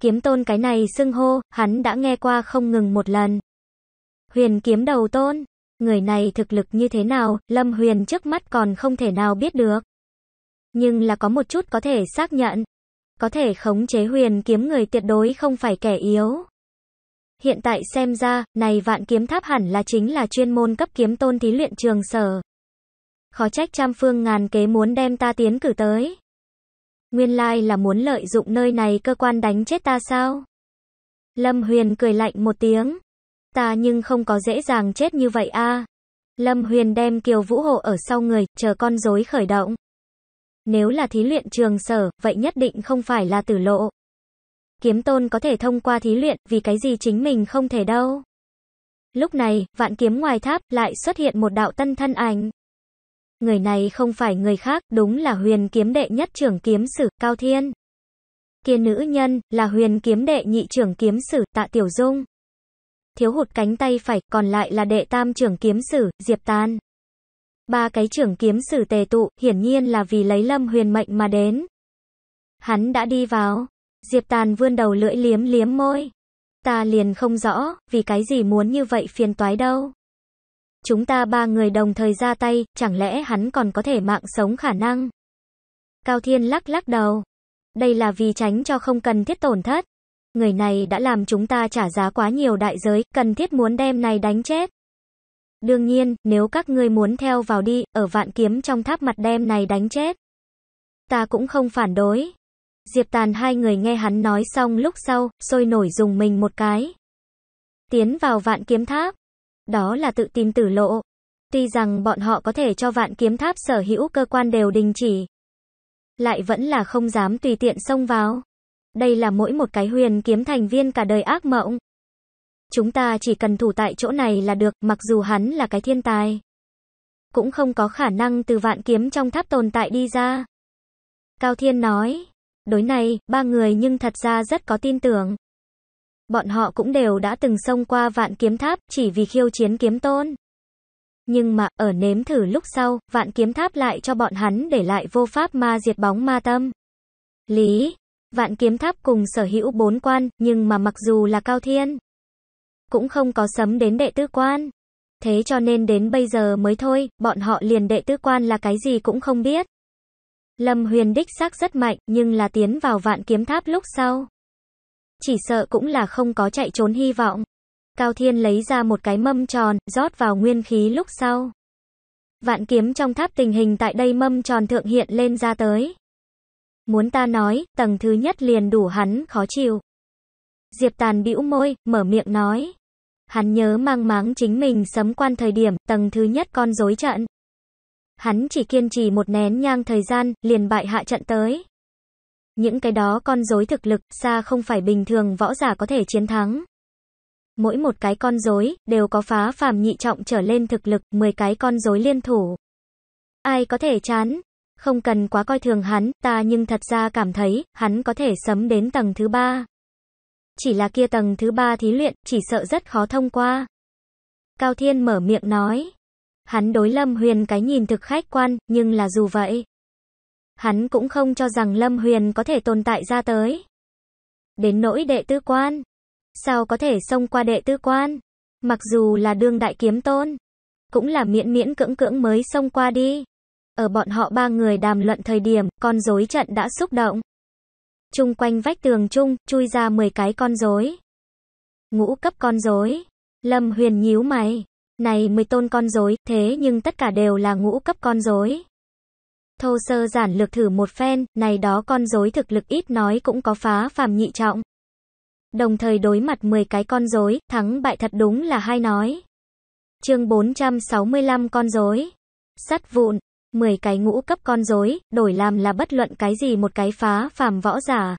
Kiếm tôn cái này xưng hô, hắn đã nghe qua không ngừng một lần. Huyền kiếm đầu tôn, người này thực lực như thế nào, Lâm Huyền trước mắt còn không thể nào biết được. Nhưng là có một chút có thể xác nhận. Có thể khống chế huyền kiếm người tuyệt đối không phải kẻ yếu. Hiện tại xem ra, này vạn kiếm tháp hẳn là chính là chuyên môn cấp kiếm tôn thí luyện trường sở. Khó trách trăm phương ngàn kế muốn đem ta tiến cử tới. Nguyên lai là muốn lợi dụng nơi này cơ quan đánh chết ta sao? Lâm Huyền cười lạnh một tiếng. Ta nhưng không có dễ dàng chết như vậy a. Lâm Huyền đem Kiều Vũ Hộ ở sau người, chờ con rối khởi động. Nếu là thí luyện trường sở, vậy nhất định không phải là tử lộ. Kiếm tôn có thể thông qua thí luyện, vì cái gì chính mình không thể đâu. Lúc này, vạn kiếm ngoài tháp lại xuất hiện một đạo tân thân ảnh. Người này không phải người khác, đúng là huyền kiếm đệ nhất trưởng kiếm sử, Cao Thiên. Kia nữ nhân, là huyền kiếm đệ nhị trưởng kiếm sử, Tạ Tiểu Dung. Thiếu hụt cánh tay phải, còn lại là đệ tam trưởng kiếm sử, Diệp Tan. Ba cái trưởng kiếm sử tề tụ, hiển nhiên là vì lấy lâm huyền mệnh mà đến. Hắn đã đi vào. Diệp Tàn vươn đầu lưỡi liếm liếm môi. Ta liền không rõ, vì cái gì muốn như vậy phiền toái đâu. Chúng ta ba người đồng thời ra tay, chẳng lẽ hắn còn có thể mạng sống khả năng? Cao Thiên lắc lắc đầu. Đây là vì tránh cho không cần thiết tổn thất. Người này đã làm chúng ta trả giá quá nhiều đại giới, cần thiết muốn đem này đánh chết. Đương nhiên, nếu các ngươi muốn theo vào đi, ở vạn kiếm trong tháp mặt đem này đánh chết. Ta cũng không phản đối. Diệp Tàn hai người nghe hắn nói xong lúc sau, sôi nổi dùng mình một cái. Tiến vào vạn kiếm tháp. Đó là tự tìm tử lộ. Tuy rằng bọn họ có thể cho vạn kiếm tháp sở hữu cơ quan đều đình chỉ. Lại vẫn là không dám tùy tiện xông vào. Đây là mỗi một cái huyền kiếm thành viên cả đời ác mộng. Chúng ta chỉ cần thủ tại chỗ này là được, mặc dù hắn là cái thiên tài. Cũng không có khả năng từ vạn kiếm trong tháp tồn tại đi ra. Cao Thiên nói, đối này, ba người nhưng thật ra rất có tin tưởng. Bọn họ cũng đều đã từng xông qua vạn kiếm tháp, chỉ vì khiêu chiến kiếm tôn. Nhưng mà, ở nếm thử lúc sau, vạn kiếm tháp lại cho bọn hắn để lại vô pháp ma diệt bóng ma tâm. Lý, vạn kiếm tháp cùng sở hữu bốn quan, nhưng mà mặc dù là cao thiên, cũng không có sấm đến đệ tứ quan. Thế cho nên đến bây giờ mới thôi, bọn họ liền đệ tứ quan là cái gì cũng không biết. Lâm huyền đích xác rất mạnh, nhưng là tiến vào vạn kiếm tháp lúc sau. Chỉ sợ cũng là không có chạy trốn hy vọng. Cao Thiên lấy ra một cái mâm tròn, rót vào nguyên khí lúc sau. Vạn kiếm trong tháp tình hình tại đây mâm tròn thượng hiện lên ra tới. Muốn ta nói, tầng thứ nhất liền đủ hắn khó chịu. Diệp Tàn bĩu môi, mở miệng nói. Hắn nhớ mang máng chính mình sấm quan thời điểm, tầng thứ nhất con rối trận. Hắn chỉ kiên trì một nén nhang thời gian, liền bại hạ trận tới. Những cái đó con rối thực lực, xa không phải bình thường võ giả có thể chiến thắng. Mỗi một cái con rối đều có phá phàm nhị trọng trở lên thực lực, 10 cái con rối liên thủ. Ai có thể chán? Không cần quá coi thường hắn, ta nhưng thật ra cảm thấy, hắn có thể sấm đến tầng thứ ba. Chỉ là kia tầng thứ ba thí luyện, chỉ sợ rất khó thông qua. Cao Thiên mở miệng nói. Hắn đối Lâm Huyền cái nhìn thực khách quan, nhưng là dù vậy. Hắn cũng không cho rằng Lâm Huyền có thể tồn tại ra tới. Đến nỗi đệ tư quan. Sao có thể xông qua đệ tư quan? Mặc dù là đương đại kiếm tôn. Cũng là miễn miễn cưỡng cưỡng mới xông qua đi. Ở bọn họ ba người đàm luận thời điểm, con rối trận đã xúc động. Trung quanh vách tường chung, chui ra 10 cái con rối. Ngũ cấp con rối. Lâm Huyền nhíu mày. Này 10 tôn con rối, thế nhưng tất cả đều là ngũ cấp con rối. Thô sơ giản lược thử một phen, này đó con rối thực lực ít nói cũng có phá phàm nhị trọng. Đồng thời đối mặt 10 cái con rối, thắng bại thật đúng là hai nói. Chương 465 con rối. Sắt vụn, 10 cái ngũ cấp con rối, đổi làm là bất luận cái gì một cái phá phàm võ giả.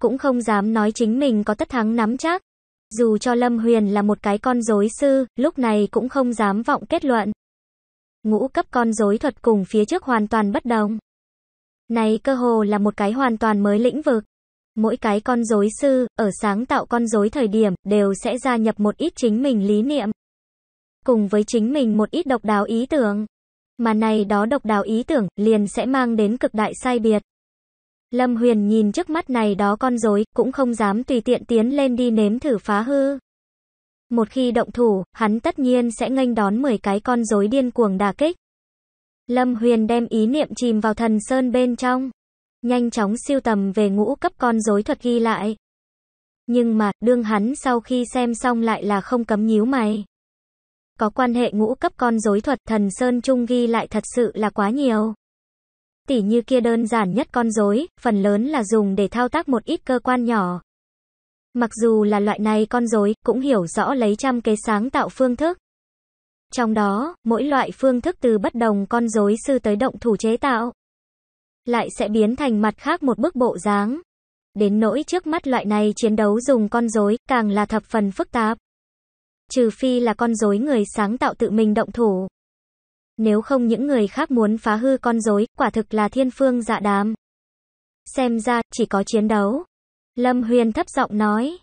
Cũng không dám nói chính mình có tất thắng nắm chắc. Dù cho Lâm Huyền là một cái con rối sư, lúc này cũng không dám vọng kết luận. Ngũ cấp con rối thuật cùng phía trước hoàn toàn bất đồng. Này cơ hồ là một cái hoàn toàn mới lĩnh vực. Mỗi cái con rối sư, ở sáng tạo con rối thời điểm, đều sẽ gia nhập một ít chính mình lý niệm. Cùng với chính mình một ít độc đáo ý tưởng. Mà này đó độc đáo ý tưởng, liền sẽ mang đến cực đại sai biệt. Lâm Huyền nhìn trước mắt này đó con rối, cũng không dám tùy tiện tiến lên đi nếm thử phá hư. Một khi động thủ, hắn tất nhiên sẽ nghênh đón 10 cái con rối điên cuồng đả kích. Lâm Huyền đem ý niệm chìm vào thần sơn bên trong, nhanh chóng siêu tầm về ngũ cấp con rối thuật ghi lại. Nhưng mà, đương hắn sau khi xem xong lại là không cấm nhíu mày. Có quan hệ ngũ cấp con rối thuật thần sơn trung ghi lại thật sự là quá nhiều. Tỉ như kia đơn giản nhất con rối, phần lớn là dùng để thao tác một ít cơ quan nhỏ. Mặc dù là loại này con rối, cũng hiểu rõ lấy trăm kế sáng tạo phương thức. Trong đó, mỗi loại phương thức từ bất đồng con rối sư tới động thủ chế tạo, lại sẽ biến thành mặt khác một bức bộ dáng. Đến nỗi trước mắt loại này chiến đấu dùng con rối, càng là thập phần phức tạp. Trừ phi là con rối người sáng tạo tự mình động thủ. Nếu không những người khác muốn phá hư con rối, quả thực là thiên phương dạ đàm. Xem ra, chỉ có chiến đấu. Lâm Huyền thấp giọng nói.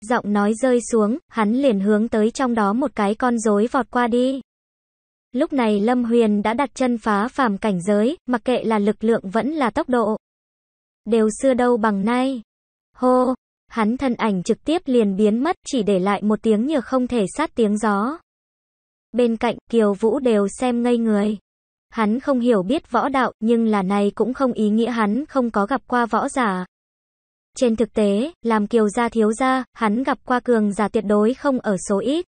Giọng nói rơi xuống, hắn liền hướng tới trong đó một cái con rối vọt qua đi. Lúc này Lâm Huyền đã đặt chân phá phàm cảnh giới, mặc kệ là lực lượng vẫn là tốc độ. đều xưa đâu bằng nay. Hô, hắn thân ảnh trực tiếp liền biến mất chỉ để lại một tiếng nhược không thể sát tiếng gió. Bên cạnh Kiều Vũ đều xem ngây người. Hắn không hiểu biết võ đạo, nhưng là này cũng không ý nghĩa hắn không có gặp qua võ giả. Trên thực tế, làm Kiều gia thiếu gia, hắn gặp qua cường giả tuyệt đối không ở số ít.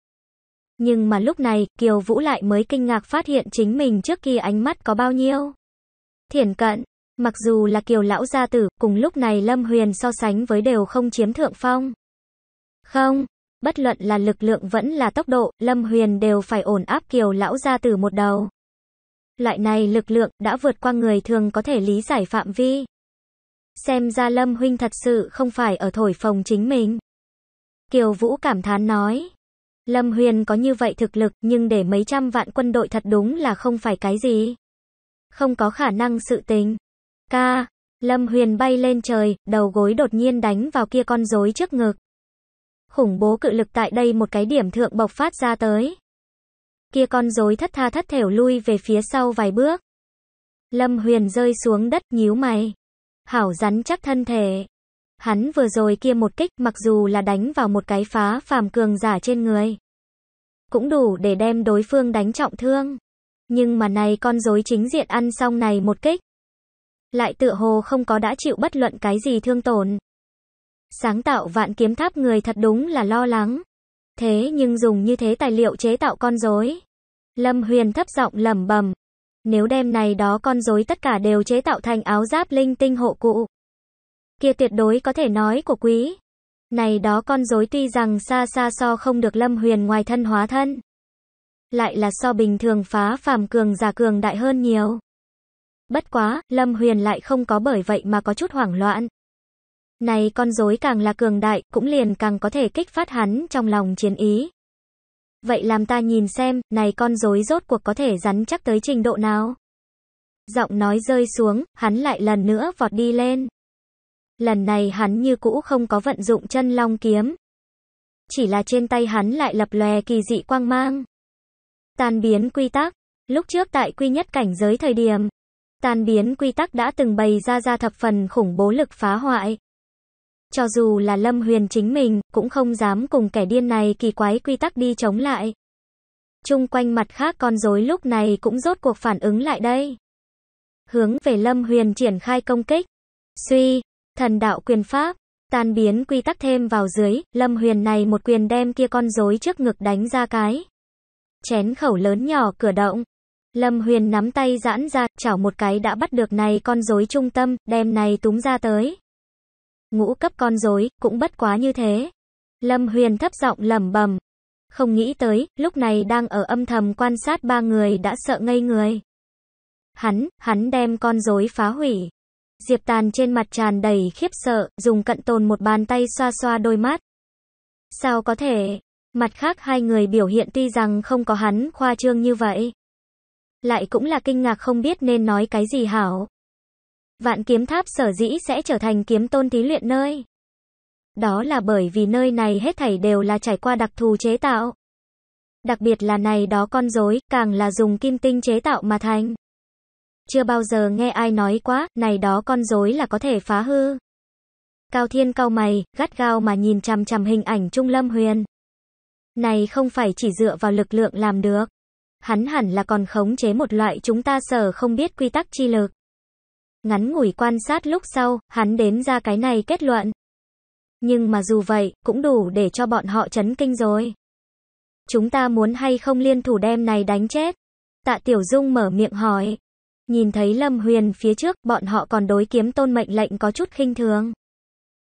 Nhưng mà lúc này, Kiều Vũ lại mới kinh ngạc phát hiện chính mình trước kia ánh mắt có bao nhiêu. Thiển cận, mặc dù là Kiều lão gia tử, cùng lúc này Lâm Huyền so sánh với đều không chiếm thượng phong. Không, bất luận là lực lượng vẫn là tốc độ, Lâm Huyền đều phải ổn áp Kiều lão gia tử một đầu. Loại này lực lượng đã vượt qua người thường có thể lý giải phạm vi. Xem ra Lâm huynh thật sự không phải ở thổi phồng chính mình. Kiều Vũ cảm thán nói. Lâm Huyền có như vậy thực lực nhưng để mấy trăm vạn quân đội thật đúng là không phải cái gì. Không có khả năng sự tình. Ca, Lâm Huyền bay lên trời, đầu gối đột nhiên đánh vào kia con rối trước ngực. Khủng bố cự lực tại đây một cái điểm thượng bộc phát ra tới. Kia con rối thất tha thất thểu lui về phía sau vài bước. Lâm Huyền rơi xuống đất nhíu mày. Hảo rắn chắc thân thể. Hắn vừa rồi kia một kích mặc dù là đánh vào một cái phá phàm cường giả trên người. Cũng đủ để đem đối phương đánh trọng thương. Nhưng mà này con rối chính diện ăn xong này một kích. Lại tựa hồ không có đã chịu bất luận cái gì thương tổn. Sáng tạo vạn kiếm tháp người thật đúng là lo lắng. Thế nhưng dùng như thế tài liệu chế tạo con rối. Lâm Huyền thấp giọng lẩm bẩm, nếu đem này đó con rối tất cả đều chế tạo thành áo giáp linh tinh hộ cụ, kia tuyệt đối có thể nói của quý. Này đó con rối tuy rằng xa xa so không được Lâm Huyền ngoài thân hóa thân, lại là so bình thường phá phàm cường giả cường đại hơn nhiều. Bất quá, Lâm Huyền lại không có bởi vậy mà có chút hoảng loạn. Này con rối càng là cường đại, cũng liền càng có thể kích phát hắn trong lòng chiến ý. Vậy làm ta nhìn xem, này con rối rốt cuộc có thể rắn chắc tới trình độ nào? Giọng nói rơi xuống, hắn lại lần nữa vọt đi lên. Lần này hắn như cũ không có vận dụng chân long kiếm. Chỉ là trên tay hắn lại lập lòe kỳ dị quang mang. Tan biến quy tắc. Lúc trước tại quy nhất cảnh giới thời điểm, tan biến quy tắc đã từng bày ra ra thập phần khủng bố lực phá hoại. Cho dù là Lâm Huyền chính mình, cũng không dám cùng kẻ điên này kỳ quái quy tắc đi chống lại. Trung quanh mặt khác con rối lúc này cũng rốt cuộc phản ứng lại đây. Hướng về Lâm Huyền triển khai công kích. Suy, thần đạo quyền pháp, tan biến quy tắc thêm vào dưới, Lâm Huyền này một quyền đem kia con rối trước ngực đánh ra cái. Chén khẩu lớn nhỏ cửa động. Lâm Huyền nắm tay giãn ra, chảo một cái đã bắt được này con rối trung tâm, đem này túm ra tới ngũ cấp con rối, cũng bất quá như thế. Lâm Huyền thấp giọng lẩm bẩm. Không nghĩ tới, lúc này đang ở âm thầm quan sát ba người đã sợ ngây người. Hắn, hắn đem con rối phá hủy. Diệp Tàn trên mặt tràn đầy khiếp sợ, dùng cận tồn một bàn tay xoa xoa đôi mắt. Sao có thể? Mặt khác hai người biểu hiện tuy rằng không có hắn khoa trương như vậy. Lại cũng là kinh ngạc không biết nên nói cái gì hảo. Vạn kiếm tháp sở dĩ sẽ trở thành kiếm tôn thí luyện nơi. Đó là bởi vì nơi này hết thảy đều là trải qua đặc thù chế tạo. Đặc biệt là này đó con rối, càng là dùng kim tinh chế tạo mà thành. Chưa bao giờ nghe ai nói quá, này đó con rối là có thể phá hư. Cao Thiên cao mày, gắt gao mà nhìn chằm chằm hình ảnh Trung Lâm Huyền. Này không phải chỉ dựa vào lực lượng làm được. Hắn hẳn là còn khống chế một loại chúng ta sở không biết quy tắc chi lực. Ngắn ngủi quan sát lúc sau, hắn đến ra cái này kết luận. Nhưng mà dù vậy, cũng đủ để cho bọn họ chấn kinh rồi. Chúng ta muốn hay không liên thủ đem này đánh chết? Tạ Tiểu Dung mở miệng hỏi. Nhìn thấy Lâm Huyền phía trước, bọn họ còn đối kiếm tôn mệnh lệnh có chút khinh thường.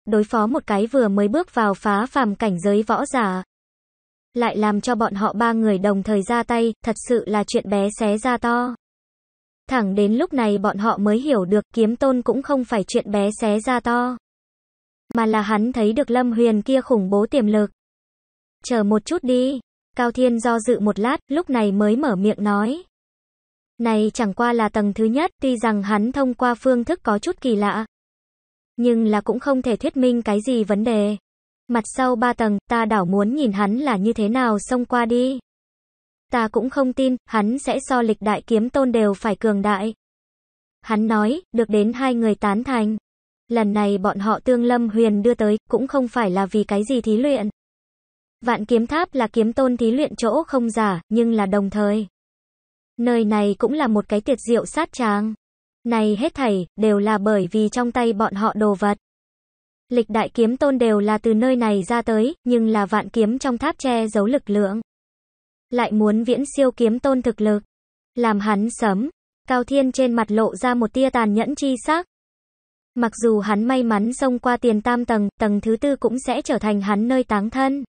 Đối phó một cái vừa mới bước vào phá phàm cảnh giới võ giả. Lại làm cho bọn họ ba người đồng thời ra tay, thật sự là chuyện bé xé ra to. Thẳng đến lúc này bọn họ mới hiểu được kiếm tôn cũng không phải chuyện bé xé ra to. Mà là hắn thấy được Lâm Huyền kia khủng bố tiềm lực. Chờ một chút đi. Cao Thiên do dự một lát, lúc này mới mở miệng nói. Này chẳng qua là tầng thứ nhất, tuy rằng hắn thông qua phương thức có chút kỳ lạ. Nhưng là cũng không thể thuyết minh cái gì vấn đề. Mặt sau ba tầng, ta đảo muốn nhìn hắn là như thế nào xông qua đi. Ta cũng không tin, hắn sẽ so lịch đại kiếm tôn đều phải cường đại. Hắn nói, được đến hai người tán thành. Lần này bọn họ tương Lâm Huyền đưa tới, cũng không phải là vì cái gì thí luyện. Vạn kiếm tháp là kiếm tôn thí luyện chỗ không giả, nhưng là đồng thời. Nơi này cũng là một cái tiệt diệu sát tràng. Này hết thảy, đều là bởi vì trong tay bọn họ đồ vật. Lịch đại kiếm tôn đều là từ nơi này ra tới, nhưng là vạn kiếm trong tháp che giấu lực lượng. Lại muốn viễn siêu kiếm tôn thực lực. Làm hắn sấm. Cao Thiên trên mặt lộ ra một tia tàn nhẫn chi sắc. Mặc dù hắn may mắn xông qua tiền tam tầng, tầng thứ tư cũng sẽ trở thành hắn nơi táng thân.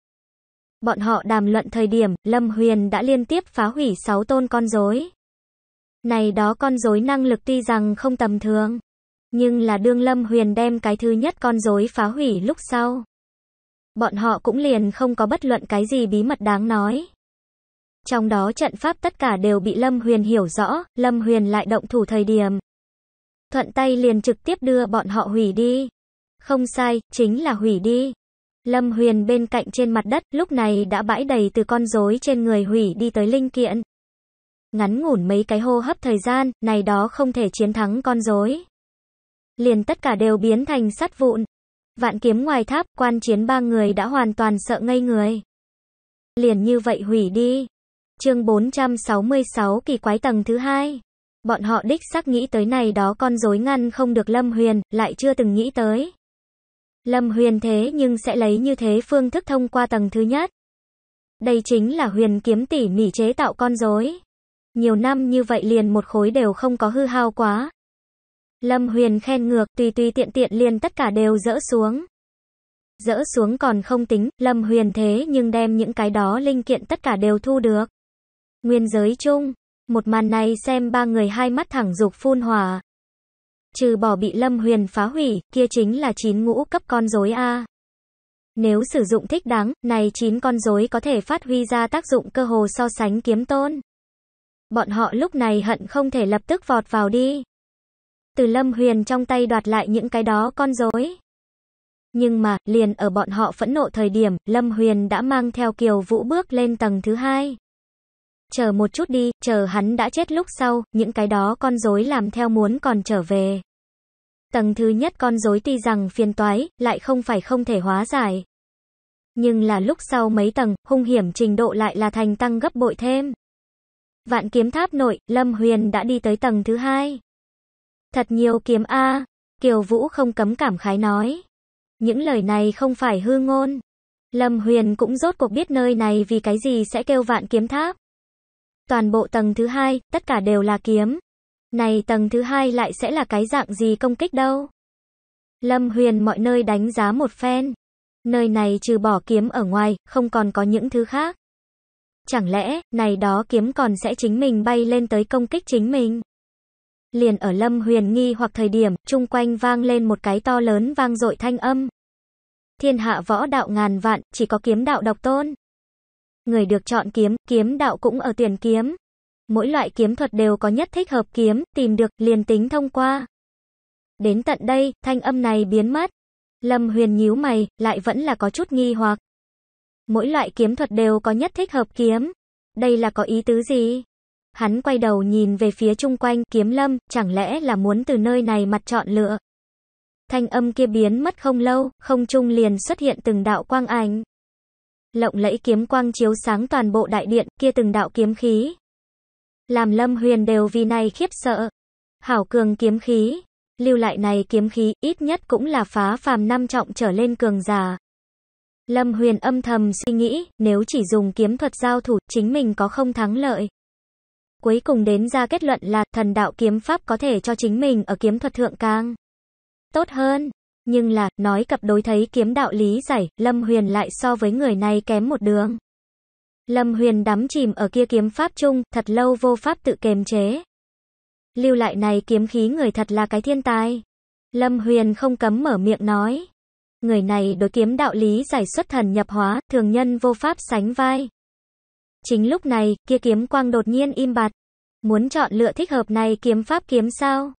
Bọn họ đàm luận thời điểm, Lâm Huyền đã liên tiếp phá hủy 6 tôn con rối. Này đó con rối năng lực tuy rằng không tầm thường, nhưng là đương Lâm Huyền đem cái thứ nhất con rối phá hủy lúc sau. Bọn họ cũng liền không có bất luận cái gì bí mật đáng nói. Trong đó trận pháp tất cả đều bị Lâm Huyền hiểu rõ, Lâm Huyền lại động thủ thời điểm. Thuận tay liền trực tiếp đưa bọn họ hủy đi. Không sai, chính là hủy đi. Lâm Huyền bên cạnh trên mặt đất, lúc này đã bãi đầy từ con rối trên người hủy đi tới linh kiện. Ngắn ngủn mấy cái hô hấp thời gian, này đó không thể chiến thắng con rối. Liền tất cả đều biến thành sắt vụn. Vạn kiếm ngoài tháp, quan chiến ba người đã hoàn toàn sợ ngây người. Liền như vậy hủy đi. Chương 466 kỳ quái tầng thứ hai. Bọn họ đích xác nghĩ tới này đó con rối ngăn không được Lâm Huyền, lại chưa từng nghĩ tới. Lâm Huyền thế nhưng sẽ lấy như thế phương thức thông qua tầng thứ nhất. Đây chính là huyền kiếm tỉ mỉ chế tạo con rối. Nhiều năm như vậy liền một khối đều không có hư hao quá. Lâm Huyền khen ngược, tùy tùy tiện tiện liền tất cả đều dỡ xuống. Dỡ xuống còn không tính, Lâm Huyền thế nhưng đem những cái đó linh kiện tất cả đều thu được. Nguyên giới chung, một màn này xem ba người hai mắt thẳng dục phun hỏa. Trừ bỏ bị Lâm Huyền phá hủy, kia chính là chín ngũ cấp con rối A. Nếu sử dụng thích đáng, này chín con rối có thể phát huy ra tác dụng cơ hồ so sánh kiếm tôn. Bọn họ lúc này hận không thể lập tức vọt vào đi. Từ Lâm Huyền trong tay đoạt lại những cái đó con rối. Nhưng mà, liền ở bọn họ phẫn nộ thời điểm, Lâm Huyền đã mang theo Kiều Vũ bước lên tầng thứ hai. Chờ một chút đi, chờ hắn đã chết lúc sau, những cái đó con rối làm theo muốn còn trở về. Tầng thứ nhất con rối tuy rằng phiền toái, lại không phải không thể hóa giải. Nhưng là lúc sau mấy tầng, hung hiểm trình độ lại là thành tăng gấp bội thêm. Vạn kiếm tháp nội, Lâm Huyền đã đi tới tầng thứ hai. Thật nhiều kiếm A, Kiều Vũ không cấm cảm khái nói. Những lời này không phải hư ngôn. Lâm Huyền cũng rốt cuộc biết nơi này vì cái gì sẽ kêu vạn kiếm tháp. Toàn bộ tầng thứ hai, tất cả đều là kiếm. Này tầng thứ hai lại sẽ là cái dạng gì công kích đâu? Lâm Huyền mọi nơi đánh giá một phen. Nơi này trừ bỏ kiếm ở ngoài, không còn có những thứ khác. Chẳng lẽ, này đó kiếm còn sẽ chính mình bay lên tới công kích chính mình? Liền ở Lâm Huyền nghi hoặc thời điểm, chung quanh vang lên một cái to lớn vang dội thanh âm. Thiên hạ võ đạo ngàn vạn, chỉ có kiếm đạo độc tôn. Người được chọn kiếm, kiếm đạo cũng ở tuyển kiếm. Mỗi loại kiếm thuật đều có nhất thích hợp kiếm, tìm được, liền tính thông qua. Đến tận đây, thanh âm này biến mất. Lâm Huyền nhíu mày, lại vẫn là có chút nghi hoặc. Mỗi loại kiếm thuật đều có nhất thích hợp kiếm. Đây là có ý tứ gì? Hắn quay đầu nhìn về phía chung quanh, kiếm lâm, chẳng lẽ là muốn từ nơi này mặt chọn lựa. Thanh âm kia biến mất không lâu, không trung liền xuất hiện từng đạo quang ảnh. Lộng lẫy kiếm quang chiếu sáng toàn bộ đại điện, kia từng đạo kiếm khí. Làm lâm huyền đều vì này khiếp sợ. Hảo cường kiếm khí. Lưu lại này kiếm khí, ít nhất cũng là phá phàm năm trọng trở lên cường giả. Lâm Huyền âm thầm suy nghĩ, nếu chỉ dùng kiếm thuật giao thủ, chính mình có không thắng lợi. Cuối cùng đến ra kết luận là, thần đạo kiếm pháp có thể cho chính mình ở kiếm thuật thượng càng tốt hơn. Nhưng là, nói cặp đối thấy kiếm đạo lý giải, Lâm Huyền lại so với người này kém một đường. Lâm Huyền đắm chìm ở kia kiếm pháp chung, thật lâu vô pháp tự kềm chế. Lưu lại này kiếm khí người thật là cái thiên tài. Lâm Huyền không cấm mở miệng nói. Người này đối kiếm đạo lý giải xuất thần nhập hóa, thường nhân vô pháp sánh vai. Chính lúc này, kia kiếm quang đột nhiên im bặt. Muốn chọn lựa thích hợp này kiếm pháp kiếm sao?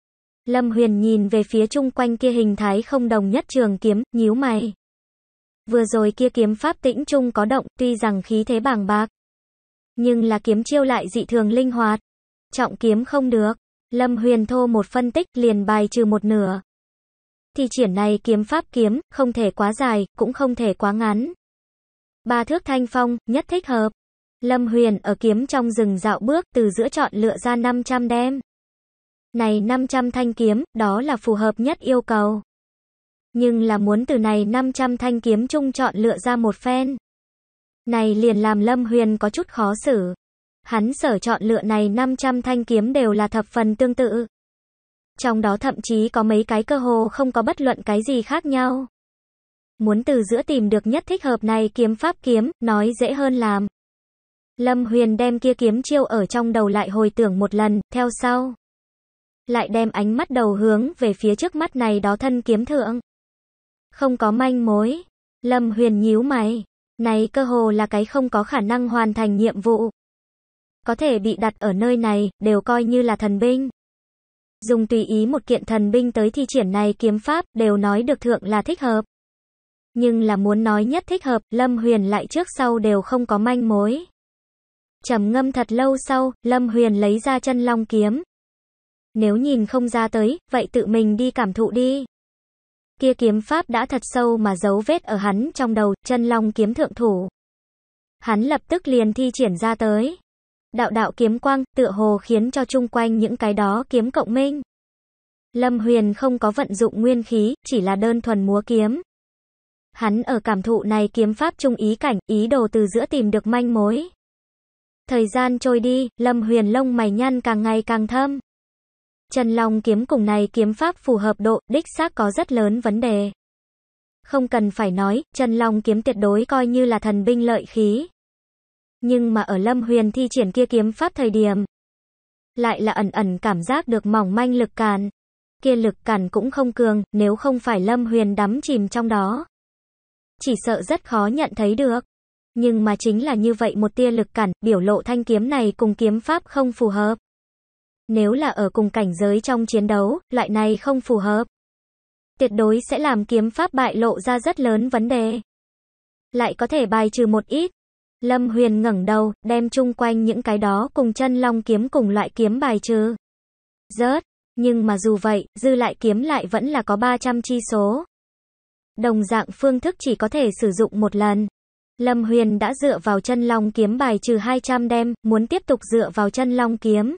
Lâm Huyền nhìn về phía chung quanh kia hình thái không đồng nhất trường kiếm, nhíu mày. Vừa rồi kia kiếm pháp tĩnh trung có động, tuy rằng khí thế bàng bạc. Nhưng là kiếm chiêu lại dị thường linh hoạt. Trọng kiếm không được. Lâm Huyền thô một phân tích liền bài trừ một nửa. Thì triển này kiếm pháp kiếm, không thể quá dài, cũng không thể quá ngắn. Ba thước thanh phong, nhất thích hợp. Lâm Huyền ở kiếm trong rừng dạo bước từ giữa chọn lựa ra 500 đem. Này 500 thanh kiếm, đó là phù hợp nhất yêu cầu. Nhưng là muốn từ này 500 thanh kiếm chung chọn lựa ra một phen. Này liền làm Lâm Huyền có chút khó xử. Hắn sở chọn lựa này 500 thanh kiếm đều là thập phần tương tự. Trong đó thậm chí có mấy cái cơ hồ không có bất luận cái gì khác nhau. Muốn từ giữa tìm được nhất thích hợp này kiếm pháp kiếm, nói dễ hơn làm. Lâm Huyền đem kia kiếm chiêu ở trong đầu lại hồi tưởng một lần, theo sau. Lại đem ánh mắt đầu hướng về phía trước mắt này đó thân kiếm thượng. Không có manh mối. Lâm Huyền nhíu mày. Này cơ hồ là cái không có khả năng hoàn thành nhiệm vụ. Có thể bị đặt ở nơi này, đều coi như là thần binh. Dùng tùy ý một kiện thần binh tới thi triển này kiếm pháp, đều nói được thượng là thích hợp. Nhưng là muốn nói nhất thích hợp, Lâm Huyền lại trước sau đều không có manh mối. Trầm ngâm thật lâu sau, Lâm Huyền lấy ra chân long kiếm. Nếu nhìn không ra tới, vậy tự mình đi cảm thụ đi. Kia kiếm pháp đã thật sâu mà dấu vết ở hắn trong đầu, chân long kiếm thượng thủ. Hắn lập tức liền thi triển ra tới. Đạo đạo kiếm quang, tựa hồ khiến cho chung quanh những cái đó kiếm cộng minh. Lâm Huyền không có vận dụng nguyên khí, chỉ là đơn thuần múa kiếm. Hắn ở cảm thụ này kiếm pháp trung ý cảnh, ý đồ từ giữa tìm được manh mối. Thời gian trôi đi, Lâm Huyền lông mày nhăn càng ngày càng thâm. Trần Long kiếm cùng này kiếm pháp phù hợp độ, đích xác có rất lớn vấn đề. Không cần phải nói, Trần Long kiếm tuyệt đối coi như là thần binh lợi khí. Nhưng mà ở Lâm Huyền thi triển kia kiếm pháp thời điểm, lại là ẩn ẩn cảm giác được mỏng manh lực càn. Kia lực càn cũng không cường, nếu không phải Lâm Huyền đắm chìm trong đó. Chỉ sợ rất khó nhận thấy được. Nhưng mà chính là như vậy một tia lực cản, biểu lộ thanh kiếm này cùng kiếm pháp không phù hợp. Nếu là ở cùng cảnh giới trong chiến đấu, loại này không phù hợp. Tuyệt đối sẽ làm kiếm pháp bại lộ ra rất lớn vấn đề. Lại có thể bài trừ một ít. Lâm Huyền ngẩng đầu, đem chung quanh những cái đó cùng chân long kiếm cùng loại kiếm bài trừ. Rớt, nhưng mà dù vậy, dư lại kiếm lại vẫn là có 300 chi số. Đồng dạng phương thức chỉ có thể sử dụng một lần. Lâm Huyền đã dựa vào chân long kiếm bài trừ 200 đem, muốn tiếp tục dựa vào chân long kiếm.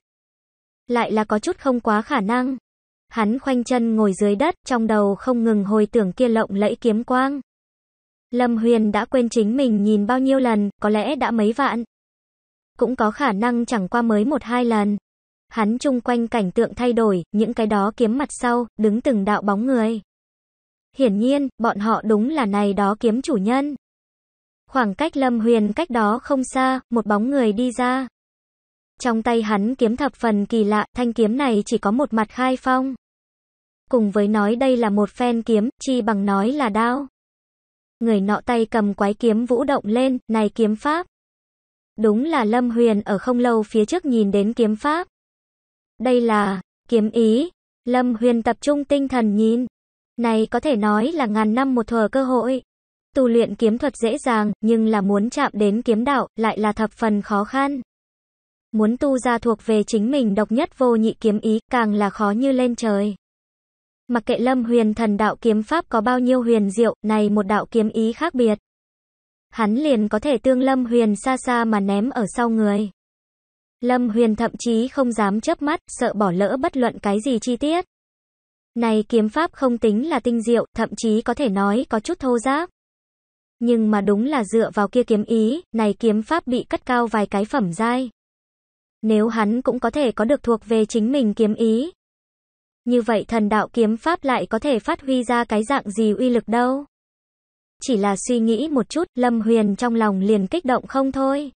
Lại là có chút không quá khả năng. Hắn khoanh chân ngồi dưới đất, trong đầu không ngừng hồi tưởng kia lộng lẫy kiếm quang. Lâm Huyền đã quên chính mình nhìn bao nhiêu lần, có lẽ đã mấy vạn. Cũng có khả năng chẳng qua mới một hai lần. Hắn chung quanh cảnh tượng thay đổi, những cái đó kiếm mặt sau, đứng từng đạo bóng người. Hiển nhiên, bọn họ đúng là này đó kiếm chủ nhân. Khoảng cách Lâm Huyền cách đó không xa, một bóng người đi ra. Trong tay hắn kiếm thập phần kỳ lạ, thanh kiếm này chỉ có một mặt khai phong. Cùng với nói đây là một phen kiếm, chi bằng nói là đao. Người nọ tay cầm quái kiếm vũ động lên, này kiếm pháp. Đúng là Lâm Huyền ở không lâu phía trước nhìn đến kiếm pháp. Đây là, kiếm ý. Lâm Huyền tập trung tinh thần nhìn. Này có thể nói là ngàn năm một thuở cơ hội. Tu luyện kiếm thuật dễ dàng, nhưng là muốn chạm đến kiếm đạo, lại là thập phần khó khăn. Muốn tu ra thuộc về chính mình độc nhất vô nhị kiếm ý, càng là khó như lên trời. Mặc kệ lâm huyền thần đạo kiếm pháp có bao nhiêu huyền diệu, này một đạo kiếm ý khác biệt. Hắn liền có thể tương lâm huyền xa xa mà ném ở sau người. Lâm huyền thậm chí không dám chớp mắt, sợ bỏ lỡ bất luận cái gì chi tiết. Này kiếm pháp không tính là tinh diệu, thậm chí có thể nói có chút thô giáp. Nhưng mà đúng là dựa vào kia kiếm ý, này kiếm pháp bị cất cao vài cái phẩm giai. Nếu hắn cũng có thể có được thuộc về chính mình kiếm ý. Như vậy thần đạo kiếm pháp lại có thể phát huy ra cái dạng gì uy lực đâu. Chỉ là suy nghĩ một chút, Lâm Huyền trong lòng liền kích động không thôi.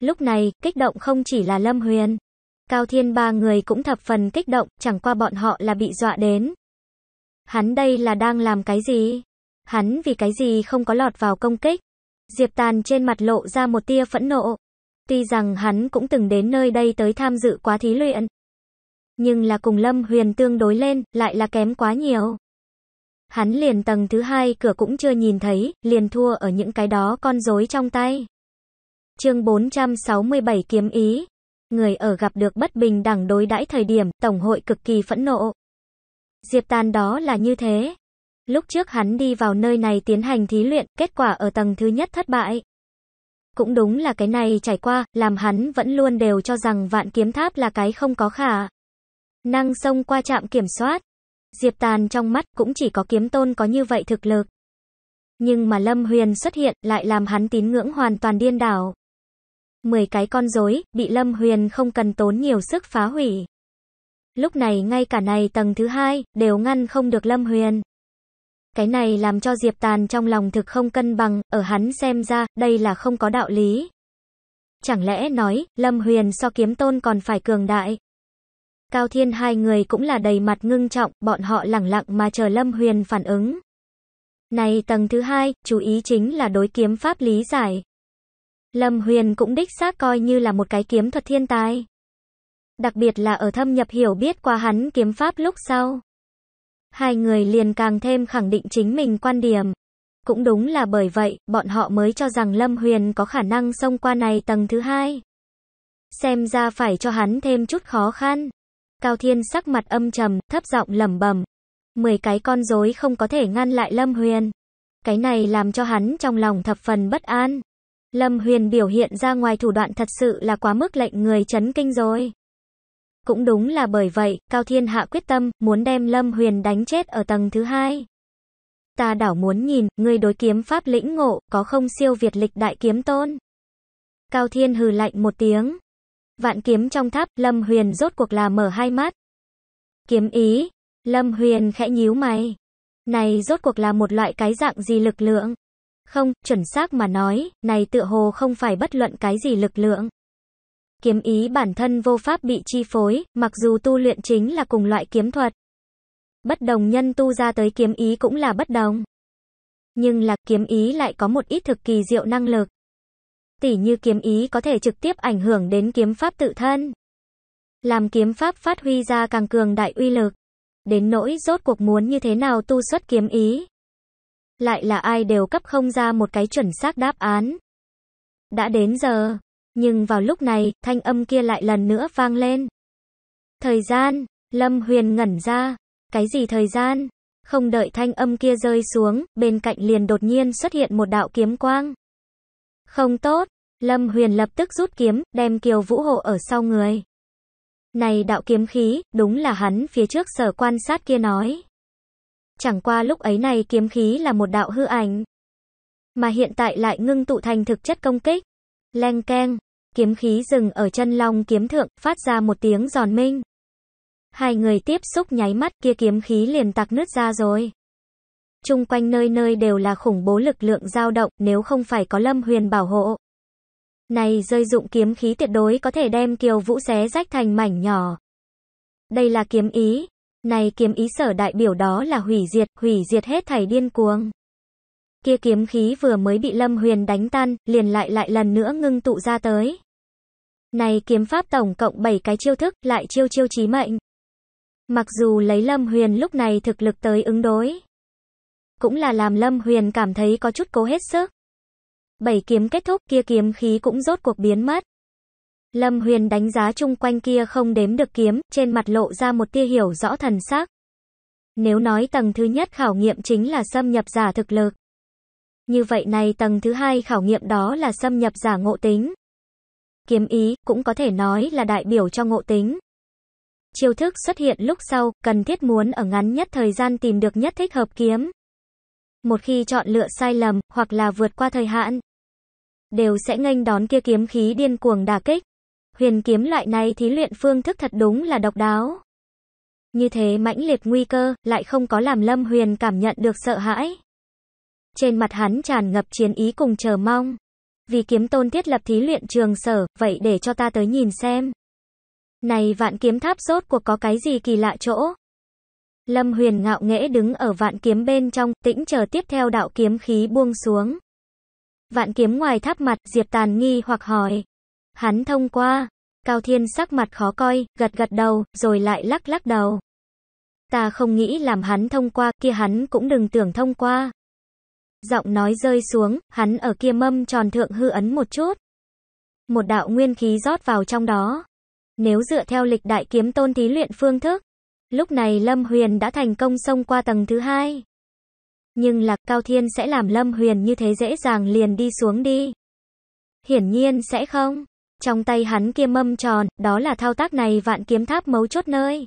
Lúc này, kích động không chỉ là Lâm Huyền. Cao Thiên ba người cũng thập phần kích động, chẳng qua bọn họ là bị dọa đến. Hắn đây là đang làm cái gì? Hắn vì cái gì không có lọt vào công kích? Diệp Tàn trên mặt lộ ra một tia phẫn nộ. Tuy rằng hắn cũng từng đến nơi đây tới tham dự quá thí luyện. Nhưng là cùng Lâm Huyền tương đối lên, lại là kém quá nhiều. Hắn liền tầng thứ hai cửa cũng chưa nhìn thấy, liền thua ở những cái đó con rối trong tay. chương 467 kiếm ý. Người ở gặp được bất bình đẳng đối đãi thời điểm, Tổng hội cực kỳ phẫn nộ. Diệp Tàn đó là như thế. Lúc trước hắn đi vào nơi này tiến hành thí luyện, kết quả ở tầng thứ nhất thất bại. Cũng đúng là cái này trải qua, làm hắn vẫn luôn đều cho rằng vạn kiếm tháp là cái không có khả. Năng xông qua trạm kiểm soát. Diệp Tàn trong mắt cũng chỉ có kiếm tôn có như vậy thực lực. Nhưng mà Lâm Huyền xuất hiện lại làm hắn tín ngưỡng hoàn toàn điên đảo. 10 cái con rối bị Lâm Huyền không cần tốn nhiều sức phá hủy. Lúc này ngay cả này tầng thứ hai, đều ngăn không được Lâm Huyền. Cái này làm cho Diệp Tàn trong lòng thực không cân bằng, ở hắn xem ra, đây là không có đạo lý. Chẳng lẽ nói, Lâm Huyền so kiếm tôn còn phải cường đại. Cao Thiên hai người cũng là đầy mặt ngưng trọng, bọn họ lẳng lặng mà chờ Lâm Huyền phản ứng. Này tầng thứ hai, chú ý chính là đối kiếm pháp lý giải. Lâm Huyền cũng đích xác coi như là một cái kiếm thuật thiên tài. Đặc biệt là ở thâm nhập hiểu biết qua hắn kiếm pháp lúc sau. Hai người liền càng thêm khẳng định chính mình quan điểm. Cũng đúng là bởi vậy, bọn họ mới cho rằng Lâm Huyền có khả năng xông qua này tầng thứ hai. Xem ra phải cho hắn thêm chút khó khăn. Cao Thiên sắc mặt âm trầm, thấp giọng lẩm bẩm. Mười cái con rối không có thể ngăn lại Lâm Huyền. Cái này làm cho hắn trong lòng thập phần bất an. Lâm Huyền biểu hiện ra ngoài thủ đoạn thật sự là quá mức lệnh người chấn kinh rồi. Cũng đúng là bởi vậy, Cao Thiên Hạ quyết tâm, muốn đem Lâm Huyền đánh chết ở tầng thứ hai. Ta đảo muốn nhìn, người đối kiếm pháp lĩnh ngộ, có không siêu việt lịch đại kiếm tôn. Cao Thiên hừ lạnh một tiếng. Vạn kiếm trong tháp, Lâm Huyền rốt cuộc là mở hai mắt. Kiếm ý. Lâm Huyền khẽ nhíu mày. Này rốt cuộc là một loại cái dạng gì lực lượng? Không, chuẩn xác mà nói, này tựa hồ không phải bất luận cái gì lực lượng. Kiếm ý bản thân vô pháp bị chi phối, mặc dù tu luyện chính là cùng loại kiếm thuật. Bất đồng nhân tu ra tới kiếm ý cũng là bất đồng. Nhưng là kiếm ý lại có một ít thực kỳ diệu năng lực. Tỉ như kiếm ý có thể trực tiếp ảnh hưởng đến kiếm pháp tự thân. Làm kiếm pháp phát huy ra càng cường đại uy lực. Đến nỗi rốt cuộc muốn như thế nào tu xuất kiếm ý. Lại là ai đều cấp không ra một cái chuẩn xác đáp án. Đã đến giờ. Nhưng vào lúc này, thanh âm kia lại lần nữa vang lên. Thời gian, Lâm Huyền ngẩn ra. Cái gì thời gian? Không đợi thanh âm kia rơi xuống, bên cạnh liền đột nhiên xuất hiện một đạo kiếm quang. Không tốt, Lâm Huyền lập tức rút kiếm, đem Kiều Vũ hộ ở sau người. Này đạo kiếm khí, đúng là hắn phía trước sở quan sát kia nói. Chẳng qua lúc ấy này kiếm khí là một đạo hư ảnh. Mà hiện tại lại ngưng tụ thành thực chất công kích. Leng keng, kiếm khí dừng ở chân long kiếm thượng, phát ra một tiếng giòn minh. Hai người tiếp xúc nháy mắt kia kiếm khí liền tạc nứt ra rồi. Trung quanh nơi nơi đều là khủng bố lực lượng dao động, nếu không phải có Lâm Huyền bảo hộ. Này rơi dụng kiếm khí tuyệt đối có thể đem Kiều Vũ xé rách thành mảnh nhỏ. Đây là kiếm ý. Này kiếm ý sở đại biểu đó là hủy diệt, hủy diệt hết thảy điên cuồng. Kia kiếm khí vừa mới bị Lâm Huyền đánh tan, liền lại lại lần nữa ngưng tụ ra tới. Này kiếm pháp tổng cộng 7 cái chiêu thức, lại chiêu chiêu chí mệnh. Mặc dù lấy Lâm Huyền lúc này thực lực tới ứng đối, cũng là làm Lâm Huyền cảm thấy có chút cố hết sức. Bảy kiếm kết thúc kia kiếm khí cũng rốt cuộc biến mất. Lâm Huyền đánh giá chung quanh kia không đếm được kiếm, trên mặt lộ ra một tia hiểu rõ thần sắc. Nếu nói tầng thứ nhất khảo nghiệm chính là xâm nhập giả thực lực. Như vậy này tầng thứ hai khảo nghiệm đó là xâm nhập giả ngộ tính. Kiếm ý, cũng có thể nói là đại biểu cho ngộ tính. Chiêu thức xuất hiện lúc sau, cần thiết muốn ở ngắn nhất thời gian tìm được nhất thích hợp kiếm. Một khi chọn lựa sai lầm, hoặc là vượt qua thời hạn, đều sẽ nghênh đón kia kiếm khí điên cuồng đả kích. Huyền kiếm loại này thí luyện phương thức thật đúng là độc đáo. Như thế mãnh liệt nguy cơ, lại không có làm Lâm Huyền cảm nhận được sợ hãi. Trên mặt hắn tràn ngập chiến ý cùng chờ mong. Vì kiếm tôn thiết lập thí luyện trường sở, vậy để cho ta tới nhìn xem. Này vạn kiếm tháp rốt cuộc có cái gì kỳ lạ chỗ? Lâm Huyền ngạo nghễ đứng ở vạn kiếm bên trong, tĩnh chờ tiếp theo đạo kiếm khí buông xuống. Vạn kiếm ngoài tháp mặt, Diệp Tàn nghi hoặc hỏi. Hắn thông qua. Cao Thiên sắc mặt khó coi, gật gật đầu, rồi lại lắc lắc đầu. Ta không nghĩ làm hắn thông qua, kia hắn cũng đừng tưởng thông qua. Giọng nói rơi xuống, hắn ở kia mâm tròn thượng hư ấn một chút. Một đạo nguyên khí rót vào trong đó. Nếu dựa theo lịch đại kiếm tôn thí luyện phương thức, Lúc này Lâm Huyền đã thành công xông qua tầng thứ hai. Nhưng lạc Cao Thiên sẽ làm Lâm Huyền như thế dễ dàng liền đi xuống đi. Hiển nhiên sẽ không. Trong tay hắn kia mâm tròn, đó là thao tác này vạn kiếm tháp mấu chốt nơi.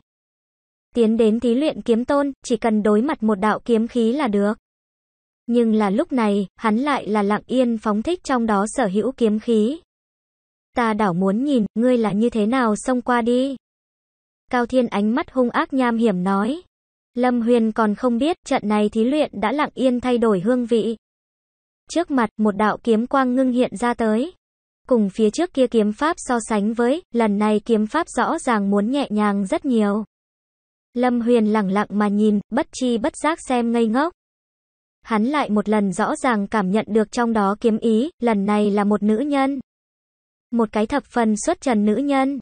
Tiến đến thí luyện kiếm tôn, chỉ cần đối mặt một đạo kiếm khí là được. Nhưng là lúc này, hắn lại là lặng yên phóng thích trong đó sở hữu kiếm khí. Ta đảo muốn nhìn, ngươi là như thế nào xông qua đi. Cao Thiên ánh mắt hung ác nham hiểm nói. Lâm Huyền còn không biết, trận này thí luyện đã lặng yên thay đổi hương vị. Trước mặt, một đạo kiếm quang ngưng hiện ra tới. Cùng phía trước kia kiếm pháp so sánh với, lần này kiếm pháp rõ ràng muốn nhẹ nhàng rất nhiều. Lâm Huyền lặng lặng mà nhìn, bất chi bất giác xem ngây ngốc. Hắn lại một lần rõ ràng cảm nhận được trong đó kiếm ý, lần này là một nữ nhân. Một cái thập phần xuất trần nữ nhân.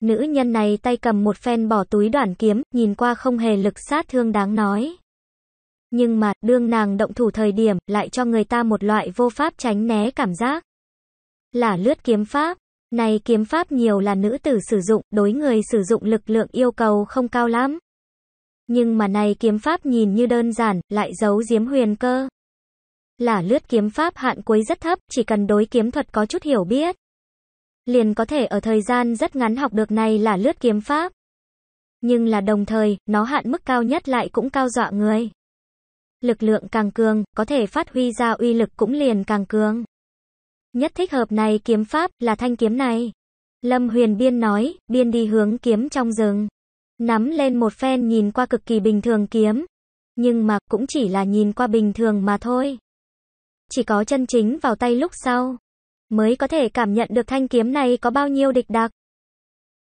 Nữ nhân này tay cầm một phen bỏ túi đoạn kiếm, nhìn qua không hề lực sát thương đáng nói. Nhưng mà, đương nàng động thủ thời điểm, lại cho người ta một loại vô pháp tránh né cảm giác. Là lướt kiếm pháp. Này kiếm pháp nhiều là nữ tử sử dụng, đối người sử dụng lực lượng yêu cầu không cao lắm. Nhưng mà này kiếm pháp nhìn như đơn giản, lại giấu giếm huyền cơ. Là lướt kiếm pháp hạn cuối rất thấp, chỉ cần đối kiếm thuật có chút hiểu biết. Liền có thể ở thời gian rất ngắn học được này là lướt kiếm pháp. Nhưng là đồng thời, nó hạn mức cao nhất lại cũng cao dọa người. Lực lượng càng cường, có thể phát huy ra uy lực cũng liền càng cường. Nhất thích hợp này kiếm pháp, là thanh kiếm này. Lâm Huyền Biên nói, biên đi hướng kiếm trong rừng. Nắm lên một phen nhìn qua cực kỳ bình thường kiếm. Nhưng mà, cũng chỉ là nhìn qua bình thường mà thôi. Chỉ có chân chính vào tay lúc sau. Mới có thể cảm nhận được thanh kiếm này có bao nhiêu địch đặc.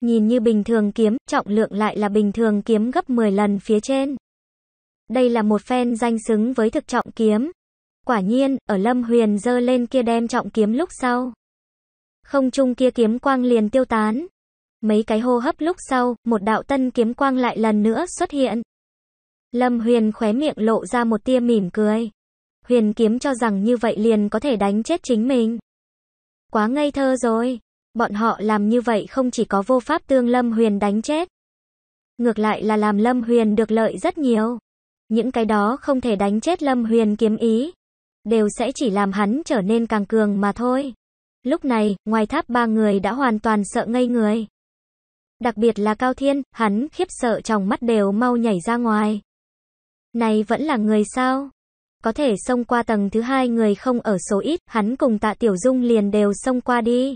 Nhìn như bình thường kiếm, trọng lượng lại là bình thường kiếm gấp 10 lần phía trên. Đây là một phen danh xứng với thực trọng kiếm. Quả nhiên, ở Lâm Huyền dơ lên kia đem trọng kiếm lúc sau. Không trung kia kiếm quang liền tiêu tán. Mấy cái hô hấp lúc sau, một đạo tân kiếm quang lại lần nữa xuất hiện. Lâm Huyền khóe miệng lộ ra một tia mỉm cười. Huyền kiếm cho rằng như vậy liền có thể đánh chết chính mình. Quá ngây thơ rồi. Bọn họ làm như vậy không chỉ có vô pháp tương Lâm Huyền đánh chết. Ngược lại là làm Lâm Huyền được lợi rất nhiều. Những cái đó không thể đánh chết Lâm Huyền kiếm ý. Đều sẽ chỉ làm hắn trở nên càng cường mà thôi. Lúc này, ngoài tháp ba người đã hoàn toàn sợ ngây người. Đặc biệt là Cao Thiên, hắn khiếp sợ trong mắt đều mau nhảy ra ngoài. Này vẫn là người sao? Có thể xông qua tầng thứ hai người không ở số ít, hắn cùng tạ Tiểu Dung liền đều xông qua đi.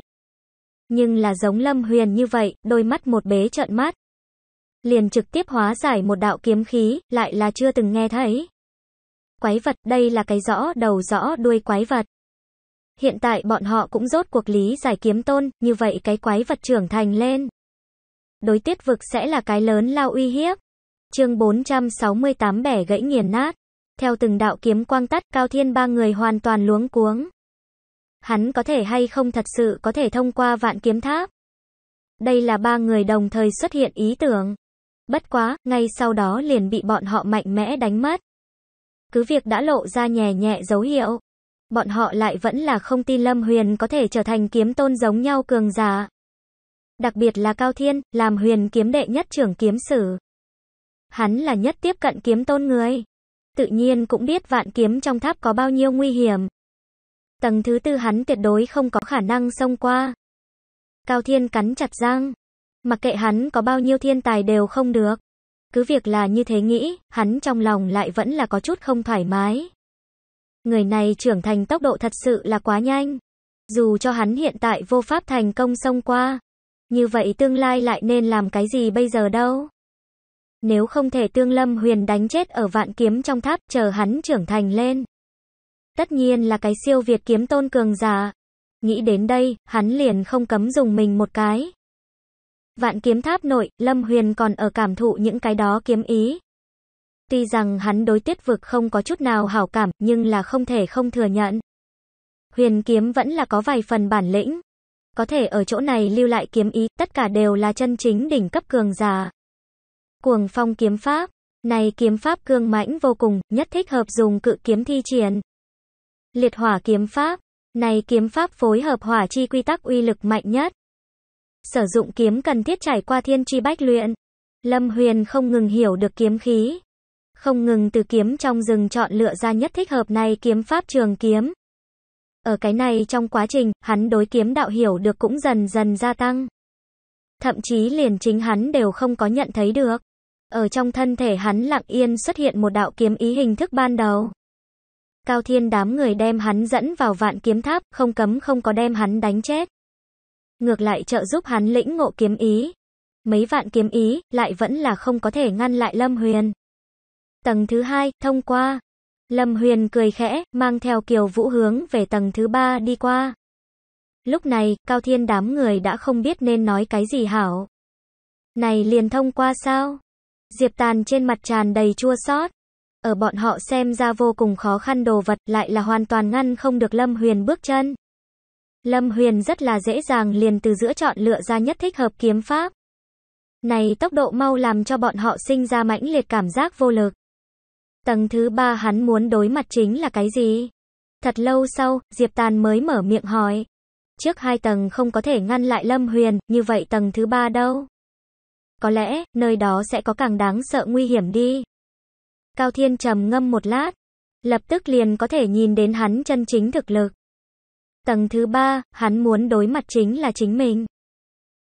Nhưng là giống Lâm Huyền như vậy, đôi mắt một bế trợn mắt. Liền trực tiếp hóa giải một đạo kiếm khí, lại là chưa từng nghe thấy. Quái vật, đây là cái rõ đầu rõ đuôi quái vật. Hiện tại bọn họ cũng rốt cuộc lý giải kiếm tôn, như vậy cái quái vật trưởng thành lên đối tiết vực sẽ là cái lớn lao uy hiếp. Chương 468 bẻ gãy nghiền nát. Theo từng đạo kiếm quang tắt, Cao Thiên ba người hoàn toàn luống cuống. Hắn có thể hay không thật sự có thể thông qua vạn kiếm tháp. Đây là ba người đồng thời xuất hiện ý tưởng. Bất quá, ngay sau đó liền bị bọn họ mạnh mẽ đánh mất. Cứ việc đã lộ ra nhẹ nhẹ dấu hiệu. Bọn họ lại vẫn là không tin Lâm Huyền có thể trở thành kiếm tôn giống nhau cường giả. Đặc biệt là Cao Thiên, làm huyền kiếm đệ nhất trưởng kiếm sử. Hắn là nhất tiếp cận kiếm tôn người. Tự nhiên cũng biết vạn kiếm trong tháp có bao nhiêu nguy hiểm. Tầng thứ tư hắn tuyệt đối không có khả năng xông qua. Cao Thiên cắn chặt răng. Mặc kệ hắn có bao nhiêu thiên tài đều không được. Cứ việc là như thế nghĩ, hắn trong lòng lại vẫn là có chút không thoải mái. Người này trưởng thành tốc độ thật sự là quá nhanh. Dù cho hắn hiện tại vô pháp thành công xông qua, như vậy tương lai lại nên làm cái gì bây giờ đâu? Nếu không thể tương lâm huyền đánh chết ở vạn kiếm trong tháp chờ hắn trưởng thành lên. Tất nhiên là cái siêu việt kiếm tôn cường giả. Nghĩ đến đây, hắn liền không cấm dùng mình một cái. Vạn kiếm tháp nội, Lâm Huyền còn ở cảm thụ những cái đó kiếm ý. Tuy rằng hắn đối tiết vực không có chút nào hảo cảm, nhưng là không thể không thừa nhận. Huyền kiếm vẫn là có vài phần bản lĩnh có thể ở chỗ này lưu lại kiếm ý, tất cả đều là chân chính đỉnh cấp cường giả. Cuồng phong kiếm pháp, này kiếm pháp cương mãnh vô cùng, nhất thích hợp dùng cự kiếm thi triển. Liệt hỏa kiếm pháp, này kiếm pháp phối hợp hỏa chi quy tắc uy lực mạnh nhất. Sử dụng kiếm cần thiết trải qua thiên chi bách luyện. Lâm Huyền không ngừng hiểu được kiếm khí. Không ngừng từ kiếm trong rừng chọn lựa ra nhất thích hợp này kiếm pháp trường kiếm. Ở cái này trong quá trình, hắn đối kiếm đạo hiểu được cũng dần dần gia tăng. Thậm chí liền chính hắn đều không có nhận thấy được. Ở trong thân thể hắn lặng yên xuất hiện một đạo kiếm ý hình thức ban đầu. Cao thiên đám người đem hắn dẫn vào vạn kiếm tháp, không cấm không có đem hắn đánh chết. Ngược lại trợ giúp hắn lĩnh ngộ kiếm ý. Mấy vạn kiếm ý, lại vẫn là không có thể ngăn lại Lâm Huyền. Tầng thứ hai, thông qua. Lâm Huyền cười khẽ, mang theo Kiều Vũ hướng về tầng thứ ba đi qua. Lúc này, Cao Thiên đám người đã không biết nên nói cái gì hảo. Này liền thông qua sao? Diệp Tàn trên mặt tràn đầy chua xót. Ở bọn họ xem ra vô cùng khó khăn đồ vật lại là hoàn toàn ngăn không được Lâm Huyền bước chân. Lâm Huyền rất là dễ dàng liền từ giữa chọn lựa ra nhất thích hợp kiếm pháp. Này tốc độ mau làm cho bọn họ sinh ra mãnh liệt cảm giác vô lực. Tầng thứ ba hắn muốn đối mặt chính là cái gì? Thật lâu sau, Diệp Tàn mới mở miệng hỏi. Trước hai tầng không có thể ngăn lại Lâm Huyền, như vậy tầng thứ ba đâu? Có lẽ, nơi đó sẽ có càng đáng sợ nguy hiểm đi. Cao Thiên trầm ngâm một lát, lập tức liền có thể nhìn đến hắn chân chính thực lực. Tầng thứ ba, hắn muốn đối mặt chính là chính mình.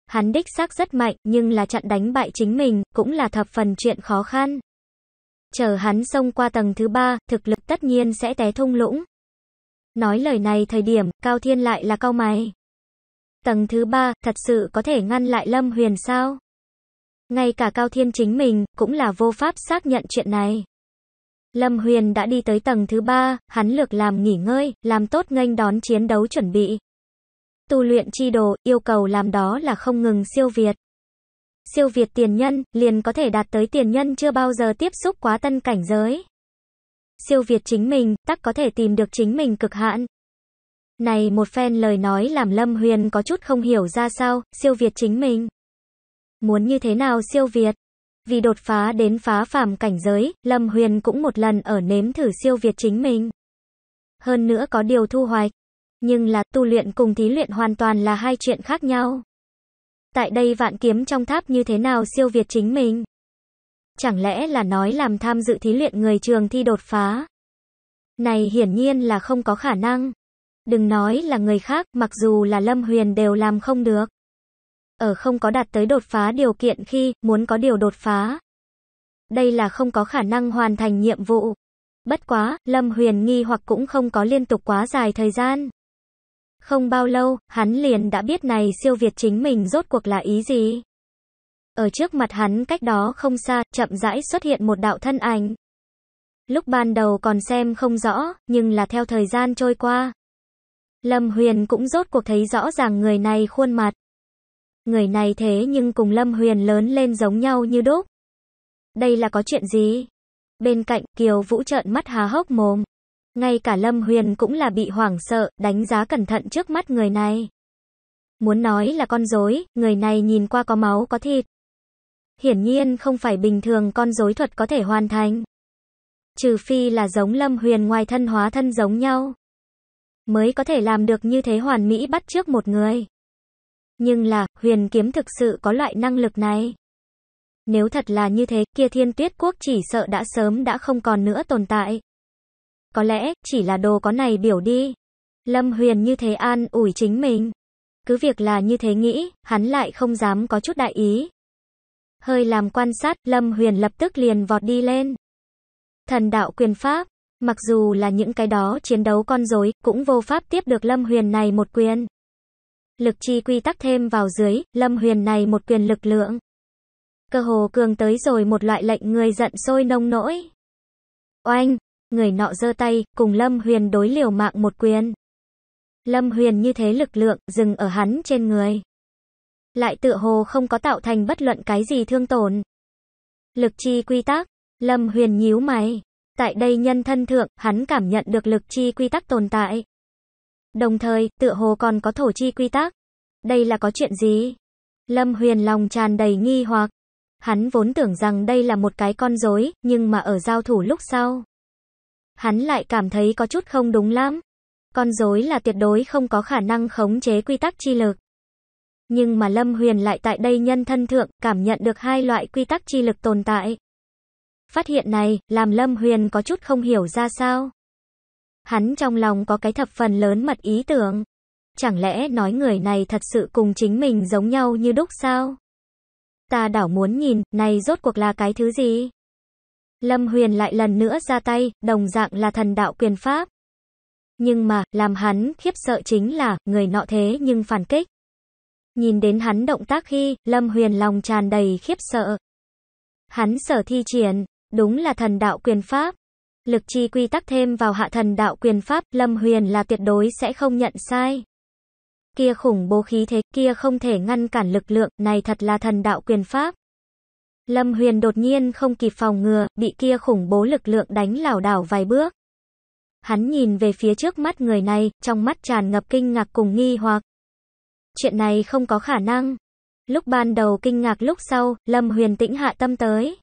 Hắn đích xác rất mạnh, nhưng là chặn đánh bại chính mình, cũng là thập phần chuyện khó khăn. Chờ hắn xông qua tầng thứ ba, thực lực tất nhiên sẽ té thung lũng. Nói lời này thời điểm, Cao Thiên lại là cao mày. Tầng thứ ba, thật sự có thể ngăn lại Lâm Huyền sao? Ngay cả Cao Thiên chính mình, cũng là vô pháp xác nhận chuyện này. Lâm Huyền đã đi tới tầng thứ ba, hắn lược làm nghỉ ngơi, làm tốt nghênh đón chiến đấu chuẩn bị. Tu luyện chi đồ, yêu cầu làm đó là không ngừng siêu việt. Siêu việt tiền nhân, liền có thể đạt tới tiền nhân chưa bao giờ tiếp xúc quá tân cảnh giới. Siêu việt chính mình, tắc có thể tìm được chính mình cực hạn. Này một phen lời nói làm Lâm Huyền có chút không hiểu ra sao, siêu việt chính mình. Muốn như thế nào siêu việt? Vì đột phá đến phá phàm cảnh giới, Lâm Huyền cũng một lần ở nếm thử siêu việt chính mình. Hơn nữa có điều thu hoạch. Nhưng là tu luyện cùng thí luyện hoàn toàn là hai chuyện khác nhau. Tại đây vạn kiếm trong tháp như thế nào siêu việt chính mình? Chẳng lẽ là nói làm tham dự thí luyện người trường thi đột phá? Này hiển nhiên là không có khả năng. Đừng nói là người khác, mặc dù là Lâm Huyền đều làm không được. Ở không có đạt tới đột phá điều kiện khi, muốn có điều đột phá. Đây là không có khả năng hoàn thành nhiệm vụ. Bất quá, Lâm Huyền nghi hoặc cũng không có liên tục quá dài thời gian. Không bao lâu, hắn liền đã biết này siêu việt chính mình rốt cuộc là ý gì. Ở trước mặt hắn cách đó không xa, chậm rãi xuất hiện một đạo thân ảnh. Lúc ban đầu còn xem không rõ, nhưng là theo thời gian trôi qua. Lâm Huyền cũng rốt cuộc thấy rõ ràng người này khuôn mặt. Người này thế nhưng cùng Lâm Huyền lớn lên giống nhau như đúc. Đây là có chuyện gì? Bên cạnh, Kiều Vũ trợn mắt há hốc mồm. Ngay cả Lâm Huyền cũng là bị hoảng sợ, đánh giá cẩn thận trước mắt người này. Muốn nói là con rối, người này nhìn qua có máu có thịt. Hiển nhiên không phải bình thường con rối thuật có thể hoàn thành. Trừ phi là giống Lâm Huyền ngoài thân hóa thân giống nhau. Mới có thể làm được như thế hoàn mỹ bắt trước một người. Nhưng là, huyền kiếm thực sự có loại năng lực này. Nếu thật là như thế, kia thiên tuyết quốc chỉ sợ đã sớm đã không còn nữa tồn tại. Có lẽ, chỉ là đồ có này biểu đi. Lâm huyền như thế an ủi chính mình. Cứ việc là như thế nghĩ, hắn lại không dám có chút đại ý. Hơi làm quan sát, Lâm huyền lập tức liền vọt đi lên. Thần đạo quyền pháp, mặc dù là những cái đó chiến đấu con rối, cũng vô pháp tiếp được Lâm huyền này một quyền. Lực chi quy tắc thêm vào dưới, Lâm Huyền này một quyền lực lượng. Cơ hồ cường tới rồi một loại lệnh người giận sôi nông nỗi. Oanh, người nọ giơ tay, cùng Lâm Huyền đối liều mạng một quyền. Lâm Huyền như thế lực lượng, dừng ở hắn trên người. Lại tựa hồ không có tạo thành bất luận cái gì thương tổn. Lực chi quy tắc, Lâm Huyền nhíu mày. Tại đây nhân thân thượng, hắn cảm nhận được lực chi quy tắc tồn tại. Đồng thời, tựa hồ còn có thổ chi quy tắc. Đây là có chuyện gì? Lâm Huyền lòng tràn đầy nghi hoặc. Hắn vốn tưởng rằng đây là một cái con rối, nhưng mà ở giao thủ lúc sau. Hắn lại cảm thấy có chút không đúng lắm. Con rối là tuyệt đối không có khả năng khống chế quy tắc chi lực. Nhưng mà Lâm Huyền lại tại đây nhân thân thượng, cảm nhận được hai loại quy tắc chi lực tồn tại. Phát hiện này, làm Lâm Huyền có chút không hiểu ra sao. Hắn trong lòng có cái thập phần lớn mật ý tưởng. Chẳng lẽ nói người này thật sự cùng chính mình giống nhau như đúc sao? Ta đảo muốn nhìn, này rốt cuộc là cái thứ gì? Lâm Huyền lại lần nữa ra tay, đồng dạng là thần đạo quyền pháp. Nhưng mà, làm hắn khiếp sợ chính là, người nọ thế nhưng phản kích. Nhìn đến hắn động tác khi, Lâm Huyền lòng tràn đầy khiếp sợ. Hắn sở thi triển, đúng là thần đạo quyền pháp. Lực chi quy tắc thêm vào hạ thần đạo quyền pháp, Lâm Huyền là tuyệt đối sẽ không nhận sai. Kia khủng bố khí thế, kia không thể ngăn cản lực lượng, này thật là thần đạo quyền pháp. Lâm Huyền đột nhiên không kịp phòng ngừa, bị kia khủng bố lực lượng đánh lảo đảo vài bước. Hắn nhìn về phía trước mắt người này, trong mắt tràn ngập kinh ngạc cùng nghi hoặc. Chuyện này không có khả năng. Lúc ban đầu kinh ngạc lúc sau, Lâm Huyền tĩnh hạ tâm tới.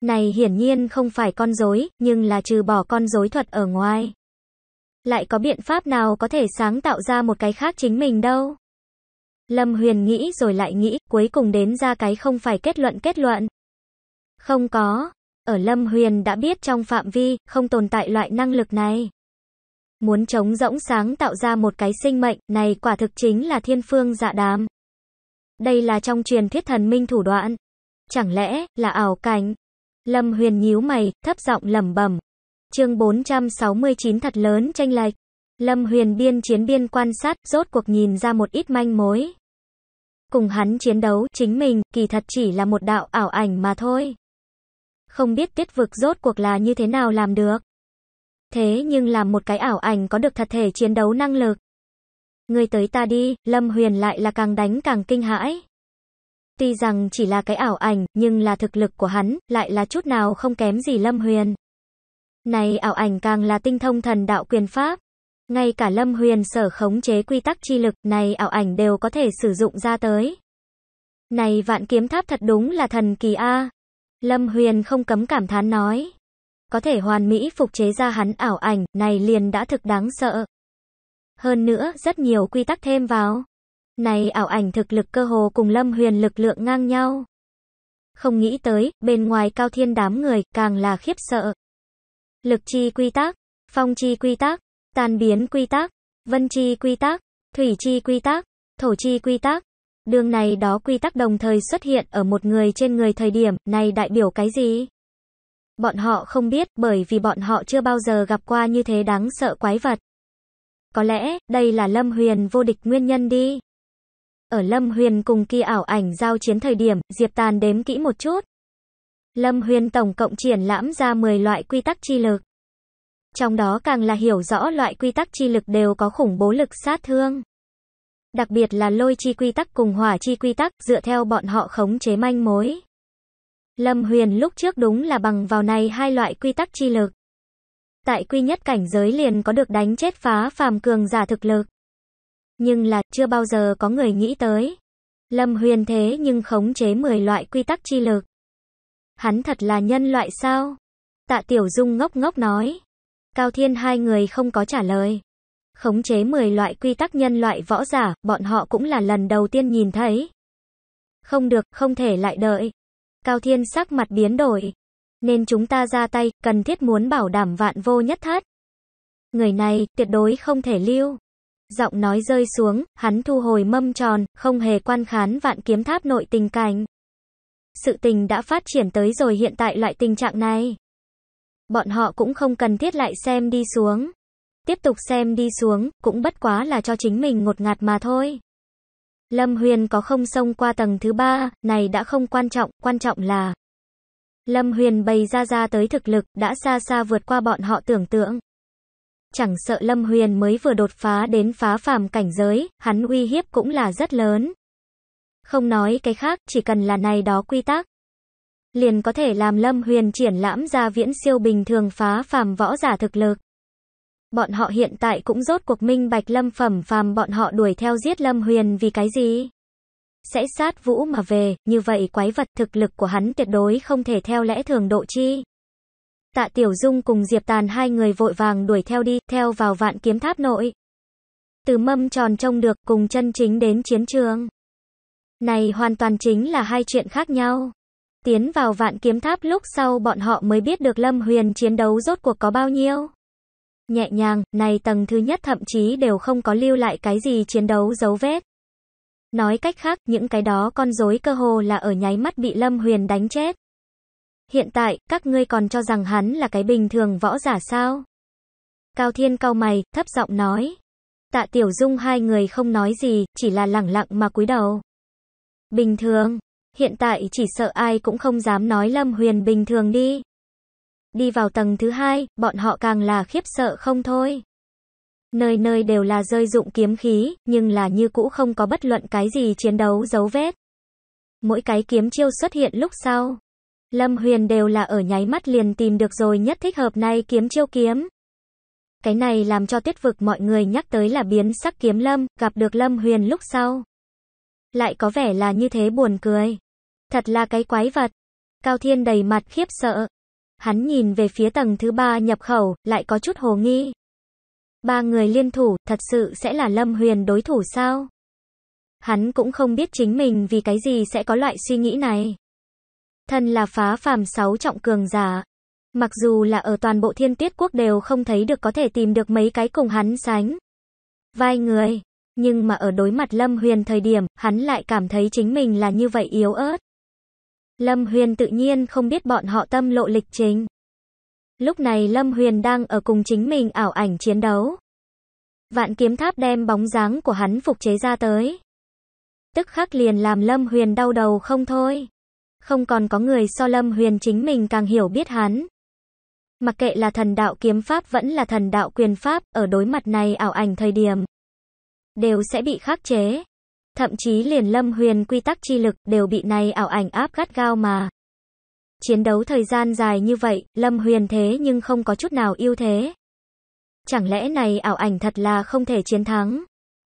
Này hiển nhiên không phải con rối, nhưng là trừ bỏ con rối thuật ở ngoài. Lại có biện pháp nào có thể sáng tạo ra một cái khác chính mình đâu. Lâm Huyền nghĩ rồi lại nghĩ, cuối cùng đến ra cái không phải kết luận kết luận. Không có. Ở Lâm Huyền đã biết trong phạm vi, không tồn tại loại năng lực này. Muốn chống rỗng sáng tạo ra một cái sinh mệnh, này quả thực chính là thiên phương dạ đàm. Đây là trong truyền thiết thần minh thủ đoạn. Chẳng lẽ, là ảo cảnh? Lâm Huyền nhíu mày, thấp giọng lẩm bẩm. Chương 469 thật lớn tranh lệch. Lâm Huyền biên chiến biên quan sát, rốt cuộc nhìn ra một ít manh mối. Cùng hắn chiến đấu, chính mình, kỳ thật chỉ là một đạo ảo ảnh mà thôi. Không biết tiết vực rốt cuộc là như thế nào làm được. Thế nhưng làm một cái ảo ảnh có được thật thể chiến đấu năng lực. Người tới ta đi, Lâm Huyền lại là càng đánh càng kinh hãi. Tuy rằng chỉ là cái ảo ảnh, nhưng là thực lực của hắn, lại là chút nào không kém gì Lâm Huyền. Này ảo ảnh càng là tinh thông thần đạo quyền pháp. Ngay cả Lâm Huyền sở khống chế quy tắc chi lực, này ảo ảnh đều có thể sử dụng ra tới. Này vạn kiếm tháp thật đúng là thần kỳ a. Lâm Huyền không cấm cảm thán nói. Có thể hoàn mỹ phục chế ra hắn ảo ảnh, này liền đã thực đáng sợ. Hơn nữa, rất nhiều quy tắc thêm vào. Này ảo ảnh thực lực cơ hồ cùng Lâm Huyền lực lượng ngang nhau. Không nghĩ tới, bên ngoài cao thiên đám người, càng là khiếp sợ. Lực chi quy tắc, phong chi quy tắc, tan biến quy tắc, vân chi quy tắc, thủy chi quy tắc, thổ chi quy tắc. Đường này đó quy tắc đồng thời xuất hiện ở một người trên người thời điểm, này đại biểu cái gì? Bọn họ không biết, bởi vì bọn họ chưa bao giờ gặp qua như thế đáng sợ quái vật. Có lẽ, đây là Lâm Huyền vô địch nguyên nhân đi. Ở Lâm Huyền cùng kia ảo ảnh giao chiến thời điểm, Diệp Tàn đếm kỹ một chút. Lâm Huyền tổng cộng triển lãm ra 10 loại quy tắc chi lực. Trong đó càng là hiểu rõ loại quy tắc chi lực đều có khủng bố lực sát thương. Đặc biệt là lôi chi quy tắc cùng hỏa chi quy tắc dựa theo bọn họ khống chế manh mối. Lâm Huyền lúc trước đúng là bằng vào này hai loại quy tắc chi lực. Tại quy nhất cảnh giới liền có được đánh chết phá phàm cường giả thực lực. Nhưng là, chưa bao giờ có người nghĩ tới. Lâm Huyền thế nhưng khống chế 10 loại quy tắc chi lực. Hắn thật là nhân loại sao? Tạ Tiểu Dung ngốc ngốc nói. Cao Thiên hai người không có trả lời. Khống chế 10 loại quy tắc nhân loại võ giả, bọn họ cũng là lần đầu tiên nhìn thấy. Không được, không thể lại đợi. Cao Thiên sắc mặt biến đổi. Nên chúng ta ra tay, cần thiết muốn bảo đảm vạn vô nhất thất. Người này, tuyệt đối không thể lưu. Giọng nói rơi xuống, hắn thu hồi mâm tròn, không hề quan khán vạn kiếm tháp nội tình cảnh. Sự tình đã phát triển tới rồi hiện tại loại tình trạng này. Bọn họ cũng không cần thiết lại xem đi xuống. Tiếp tục xem đi xuống, cũng bất quá là cho chính mình ngột ngạt mà thôi. Lâm Huyền có không xông qua tầng thứ ba, này đã không quan trọng, quan trọng là Lâm Huyền bày ra ra tới thực lực, đã xa xa vượt qua bọn họ tưởng tượng. Chẳng sợ Lâm Huyền mới vừa đột phá đến phá phàm cảnh giới, hắn uy hiếp cũng là rất lớn. Không nói cái khác, chỉ cần là này đó quy tắc. Liền có thể làm Lâm Huyền triển lãm ra viễn siêu bình thường phá phàm võ giả thực lực. Bọn họ hiện tại cũng rốt cuộc minh bạch Lâm Phẩm phàm bọn họ đuổi theo giết Lâm Huyền vì cái gì? Sẽ sát vũ mà về, như vậy quái vật thực lực của hắn tuyệt đối không thể theo lẽ thường độ chi. Tạ Tiểu Dung cùng Diệp Tàn hai người vội vàng đuổi theo đi, theo vào vạn kiếm tháp nội. Từ mâm tròn trông được cùng chân chính đến chiến trường. Này hoàn toàn chính là hai chuyện khác nhau. Tiến vào vạn kiếm tháp lúc sau bọn họ mới biết được Lâm Huyền chiến đấu rốt cuộc có bao nhiêu. Nhẹ nhàng, này tầng thứ nhất thậm chí đều không có lưu lại cái gì chiến đấu dấu vết. Nói cách khác, những cái đó con rối cơ hồ là ở nháy mắt bị Lâm Huyền đánh chết. Hiện tại, các ngươi còn cho rằng hắn là cái bình thường võ giả sao? Cao Thiên cau mày, thấp giọng nói. Tạ Tiểu Dung hai người không nói gì, chỉ là lẳng lặng mà cúi đầu. Bình thường, hiện tại chỉ sợ ai cũng không dám nói Lâm Huyền bình thường đi. Đi vào tầng thứ hai, bọn họ càng là khiếp sợ không thôi. Nơi nơi đều là rơi dụng kiếm khí, nhưng là như cũ không có bất luận cái gì chiến đấu dấu vết. Mỗi cái kiếm chiêu xuất hiện lúc sau. Lâm Huyền đều là ở nháy mắt liền tìm được rồi nhất thích hợp này kiếm chiêu kiếm. Cái này làm cho tuyết vực mọi người nhắc tới là biến sắc kiếm lâm, gặp được Lâm Huyền lúc sau. Lại có vẻ là như thế buồn cười. Thật là cái quái vật. Cao Thiên đầy mặt khiếp sợ. Hắn nhìn về phía tầng thứ ba nhập khẩu, lại có chút hồ nghi. Ba người liên thủ, thật sự sẽ là Lâm Huyền đối thủ sao? Hắn cũng không biết chính mình vì cái gì sẽ có loại suy nghĩ này. Thân là phá phàm sáu trọng cường giả. Mặc dù là ở toàn bộ thiên tiết quốc đều không thấy được có thể tìm được mấy cái cùng hắn sánh. Vai người. Nhưng mà ở đối mặt Lâm Huyền thời điểm, hắn lại cảm thấy chính mình là như vậy yếu ớt. Lâm Huyền tự nhiên không biết bọn họ tâm lộ lịch trình. Lúc này Lâm Huyền đang ở cùng chính mình ảo ảnh chiến đấu. Vạn kiếm tháp đem bóng dáng của hắn phục chế ra tới. Tức khắc liền làm Lâm Huyền đau đầu không thôi. Không còn có người so Lâm Huyền chính mình càng hiểu biết hắn. Mặc kệ là thần đạo kiếm pháp vẫn là thần đạo quyền pháp, ở đối mặt này ảo ảnh thời điểm. Đều sẽ bị khắc chế. Thậm chí liền Lâm Huyền quy tắc chi lực đều bị này ảo ảnh áp gắt gao mà. Chiến đấu thời gian dài như vậy, Lâm Huyền thế nhưng không có chút nào ưu thế. Chẳng lẽ này ảo ảnh thật là không thể chiến thắng?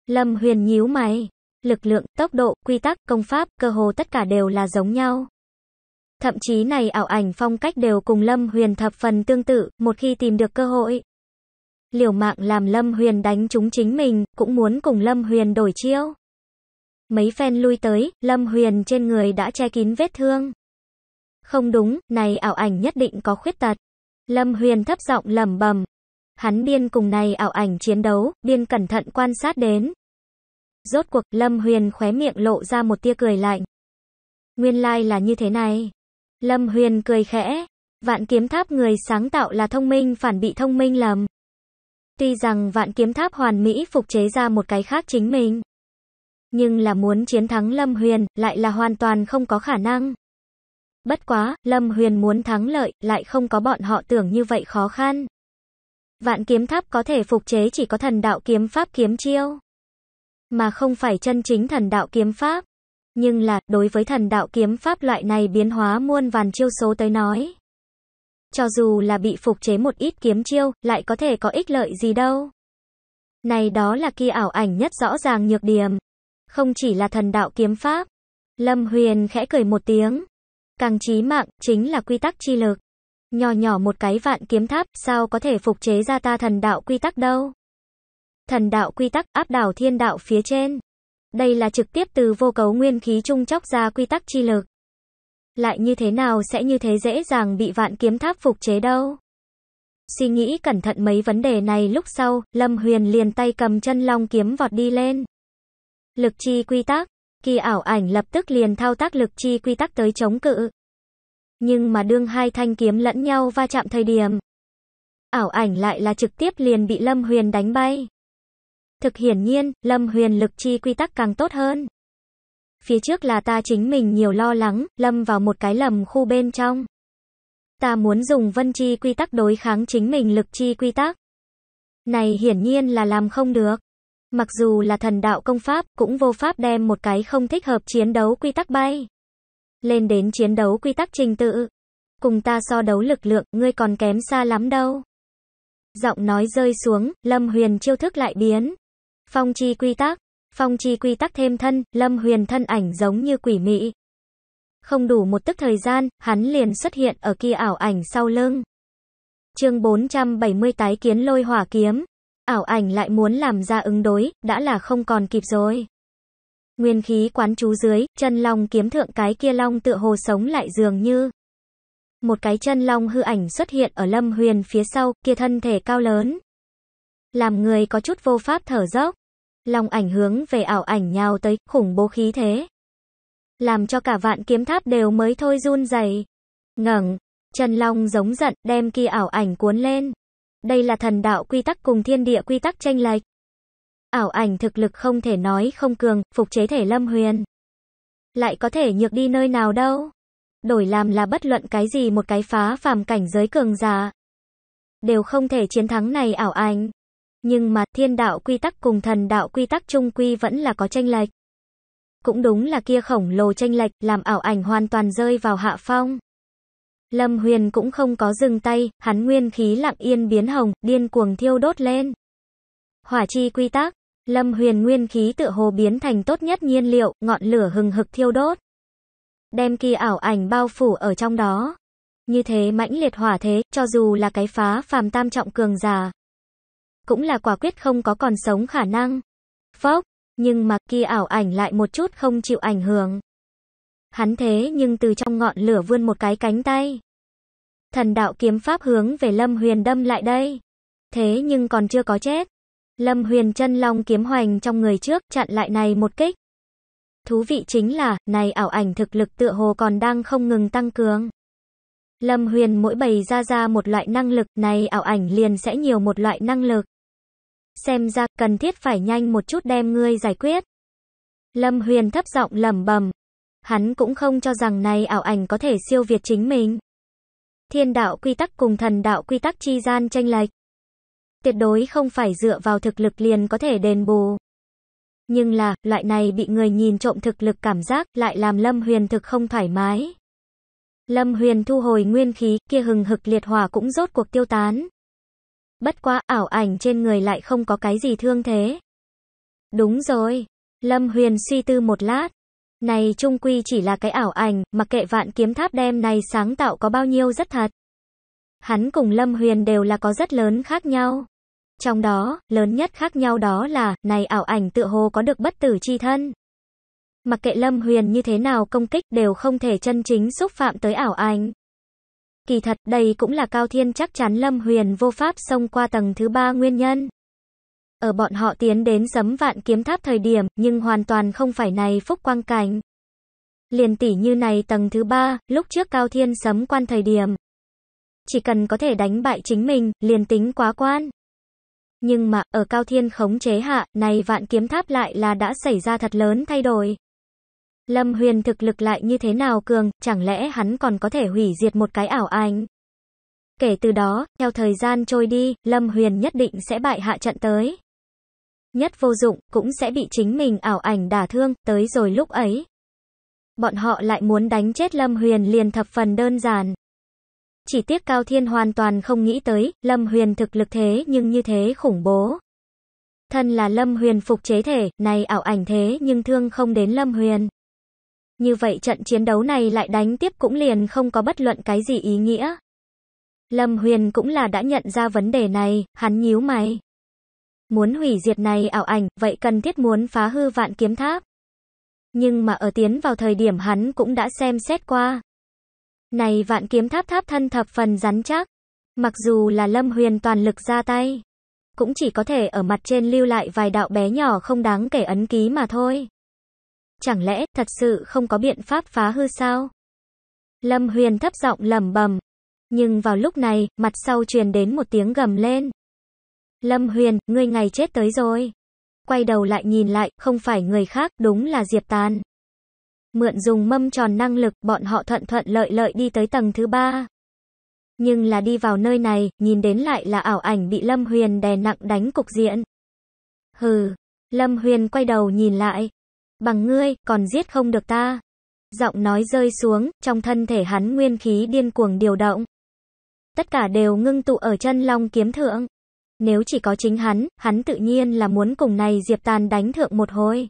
Lâm Huyền nhíu mày. Lực lượng, tốc độ, quy tắc, công pháp, cơ hồ tất cả đều là giống nhau. Thậm chí này ảo ảnh phong cách đều cùng Lâm Huyền thập phần tương tự, một khi tìm được cơ hội. Liều mạng làm Lâm Huyền đánh chúng chính mình, cũng muốn cùng Lâm Huyền đổi chiêu. Mấy phen lui tới, Lâm Huyền trên người đã che kín vết thương. Không đúng, này ảo ảnh nhất định có khuyết tật. Lâm Huyền thấp giọng lẩm bẩm. Hắn điên cùng này ảo ảnh chiến đấu, điên cẩn thận quan sát đến. Rốt cuộc, Lâm Huyền khóe miệng lộ ra một tia cười lạnh. Nguyên lai like là như thế này. Lâm Huyền cười khẽ. Vạn kiếm tháp người sáng tạo là thông minh phản bị thông minh lầm. Tuy rằng vạn kiếm tháp hoàn mỹ phục chế ra một cái khác chính mình. Nhưng là muốn chiến thắng Lâm Huyền, lại là hoàn toàn không có khả năng. Bất quá, Lâm Huyền muốn thắng lợi, lại không có bọn họ tưởng như vậy khó khăn. Vạn kiếm tháp có thể phục chế chỉ có thần đạo kiếm pháp kiếm chiêu. Mà không phải chân chính thần đạo kiếm pháp. Nhưng là, đối với thần đạo kiếm pháp loại này biến hóa muôn vàn chiêu số tới nói. Cho dù là bị phục chế một ít kiếm chiêu, lại có thể có ích lợi gì đâu. Này đó là kia ảo ảnh nhất rõ ràng nhược điểm. Không chỉ là thần đạo kiếm pháp. Lâm Huyền khẽ cười một tiếng. Càng trí mạng, chính là quy tắc chi lực. Nhỏ nhỏ một cái vạn kiếm tháp, sao có thể phục chế ra ta thần đạo quy tắc đâu? Thần đạo quy tắc áp đảo thiên đạo phía trên. Đây là trực tiếp từ vô cấu nguyên khí trung chóc ra quy tắc chi lực. Lại như thế nào sẽ như thế dễ dàng bị vạn kiếm tháp phục chế đâu? Suy nghĩ cẩn thận mấy vấn đề này lúc sau, Lâm Huyền liền tay cầm chân long kiếm vọt đi lên. Lực chi quy tắc, kỳ ảo ảnh lập tức liền thao tác lực chi quy tắc tới chống cự. Nhưng mà đương hai thanh kiếm lẫn nhau va chạm thời điểm. Ảo ảnh lại là trực tiếp liền bị Lâm Huyền đánh bay. Thực hiển nhiên, Lâm Huyền lực chi quy tắc càng tốt hơn. Phía trước là ta chính mình nhiều lo lắng, lâm vào một cái lầm khu bên trong. Ta muốn dùng vân chi quy tắc đối kháng chính mình lực chi quy tắc. Này hiển nhiên là làm không được. Mặc dù là thần đạo công pháp, cũng vô pháp đem một cái không thích hợp chiến đấu quy tắc bay. Lên đến chiến đấu quy tắc trình tự. Cùng ta so đấu lực lượng, ngươi còn kém xa lắm đâu. Giọng nói rơi xuống, Lâm Huyền chiêu thức lại biến. Phong chi quy tắc, phong chi quy tắc thêm thân, Lâm Huyền thân ảnh giống như quỷ mị. Không đủ một tức thời gian, hắn liền xuất hiện ở kia ảo ảnh sau lưng. Chương 470 tái kiến lôi hỏa kiếm ảo ảnh lại muốn làm ra ứng đối, đã là không còn kịp rồi. Nguyên khí quán chú dưới, chân long kiếm thượng cái kia long tựa hồ sống lại dường như. Một cái chân long hư ảnh xuất hiện ở Lâm Huyền phía sau, kia thân thể cao lớn. Làm người có chút vô pháp thở dốc. Long ảnh hướng về ảo ảnh nhào tới, khủng bố khí thế. Làm cho cả vạn kiếm tháp đều mới thôi run rẩy. Ngẩng, chân long giống giận, đem kia ảo ảnh cuốn lên. Đây là thần đạo quy tắc cùng thiên địa quy tắc tranh lệch. Ảo ảnh thực lực không thể nói không cường, phục chế thể lâm huyền. Lại có thể nhược đi nơi nào đâu. Đổi làm là bất luận cái gì một cái phá phàm cảnh giới cường giả. Đều không thể chiến thắng này ảo ảnh. Nhưng mà thiên đạo quy tắc cùng thần đạo quy tắc trung quy vẫn là có tranh lệch. Cũng đúng là kia khổng lồ tranh lệch làm ảo ảnh hoàn toàn rơi vào hạ phong. Lâm Huyền cũng không có dừng tay, hắn nguyên khí lặng yên biến hồng, điên cuồng thiêu đốt lên. Hỏa chi quy tắc, Lâm Huyền nguyên khí tựa hồ biến thành tốt nhất nhiên liệu, ngọn lửa hừng hực thiêu đốt. Đem kia ảo ảnh bao phủ ở trong đó. Như thế mãnh liệt hỏa thế, cho dù là cái phá phàm tam trọng cường giả. Cũng là quả quyết không có còn sống khả năng. Phốc, nhưng mà kia ảo ảnh lại một chút không chịu ảnh hưởng. Hắn thế nhưng từ trong ngọn lửa vươn một cái cánh tay. Thần đạo kiếm pháp hướng về Lâm Huyền đâm lại đây. Thế nhưng còn chưa có chết. Lâm Huyền chân long kiếm hoành trong người trước chặn lại này một kích. Thú vị chính là, này ảo ảnh thực lực tựa hồ còn đang không ngừng tăng cường. Lâm Huyền mỗi bày ra ra một loại năng lực, này ảo ảnh liền sẽ nhiều một loại năng lực. Xem ra, cần thiết phải nhanh một chút đem ngươi giải quyết. Lâm Huyền thấp giọng lẩm bẩm. Hắn cũng không cho rằng này ảo ảnh có thể siêu việt chính mình. Thiên đạo quy tắc cùng thần đạo quy tắc chi gian tranh lệch. Tuyệt đối không phải dựa vào thực lực liền có thể đền bù. Nhưng là, loại này bị người nhìn trộm thực lực cảm giác lại làm Lâm Huyền thực không thoải mái. Lâm Huyền thu hồi nguyên khí, kia hừng hực liệt hỏa cũng rốt cuộc tiêu tán. Bất quá, ảo ảnh trên người lại không có cái gì thương thế. Đúng rồi. Lâm Huyền suy tư một lát. Này trung quy chỉ là cái ảo ảnh, mặc kệ vạn kiếm tháp đem này sáng tạo có bao nhiêu rất thật. Hắn cùng Lâm Huyền đều là có rất lớn khác nhau. Trong đó, lớn nhất khác nhau đó là, này ảo ảnh tựa hồ có được bất tử chi thân. Mặc kệ Lâm Huyền như thế nào công kích đều không thể chân chính xúc phạm tới ảo ảnh. Kỳ thật, đây cũng là Cao Thiên chắc chắn Lâm Huyền vô pháp xông qua tầng thứ ba nguyên nhân. Ở bọn họ tiến đến sấm vạn kiếm tháp thời điểm, nhưng hoàn toàn không phải này phúc quang cảnh. Liền tỷ như này tầng thứ ba, lúc trước Cao Thiên sấm quan thời điểm. Chỉ cần có thể đánh bại chính mình, liền tính quá quan. Nhưng mà, ở Cao Thiên khống chế hạ, này vạn kiếm tháp lại là đã xảy ra thật lớn thay đổi. Lâm Huyền thực lực lại như thế nào cường, chẳng lẽ hắn còn có thể hủy diệt một cái ảo ảnh? Kể từ đó, theo thời gian trôi đi, Lâm Huyền nhất định sẽ bại hạ trận tới. Nhất vô dụng, cũng sẽ bị chính mình ảo ảnh đả thương, tới rồi lúc ấy. Bọn họ lại muốn đánh chết Lâm Huyền liền thập phần đơn giản. Chỉ tiếc Cao Thiên hoàn toàn không nghĩ tới, Lâm Huyền thực lực thế nhưng như thế khủng bố. Thân là Lâm Huyền phục chế thể, này ảo ảnh thế nhưng thương không đến Lâm Huyền. Như vậy trận chiến đấu này lại đánh tiếp cũng liền không có bất luận cái gì ý nghĩa. Lâm Huyền cũng là đã nhận ra vấn đề này, hắn nhíu mày. Muốn hủy diệt này ảo ảnh, vậy cần thiết muốn phá hư vạn kiếm tháp. Nhưng mà ở tiến vào thời điểm hắn cũng đã xem xét qua. Này vạn kiếm tháp tháp thân thập phần rắn chắc. Mặc dù là Lâm Huyền toàn lực ra tay. Cũng chỉ có thể ở mặt trên lưu lại vài đạo bé nhỏ không đáng kể ấn ký mà thôi. Chẳng lẽ, thật sự không có biện pháp phá hư sao? Lâm Huyền thấp giọng lẩm bẩm. Nhưng vào lúc này, mặt sau truyền đến một tiếng gầm lên. Lâm Huyền, ngươi ngày chết tới rồi. Quay đầu lại nhìn lại, không phải người khác, đúng là Diệp Tàn. Mượn dùng mâm tròn năng lực, bọn họ thuận thuận lợi lợi đi tới tầng thứ ba. Nhưng là đi vào nơi này, nhìn đến lại là ảo ảnh bị Lâm Huyền đè nặng đánh cục diện. Hừ, Lâm Huyền quay đầu nhìn lại. Bằng ngươi, còn giết không được ta. Giọng nói rơi xuống, trong thân thể hắn nguyên khí điên cuồng điều động. Tất cả đều ngưng tụ ở chân long kiếm thượng. Nếu chỉ có chính hắn, hắn tự nhiên là muốn cùng này Diệp Tàn đánh thượng một hồi.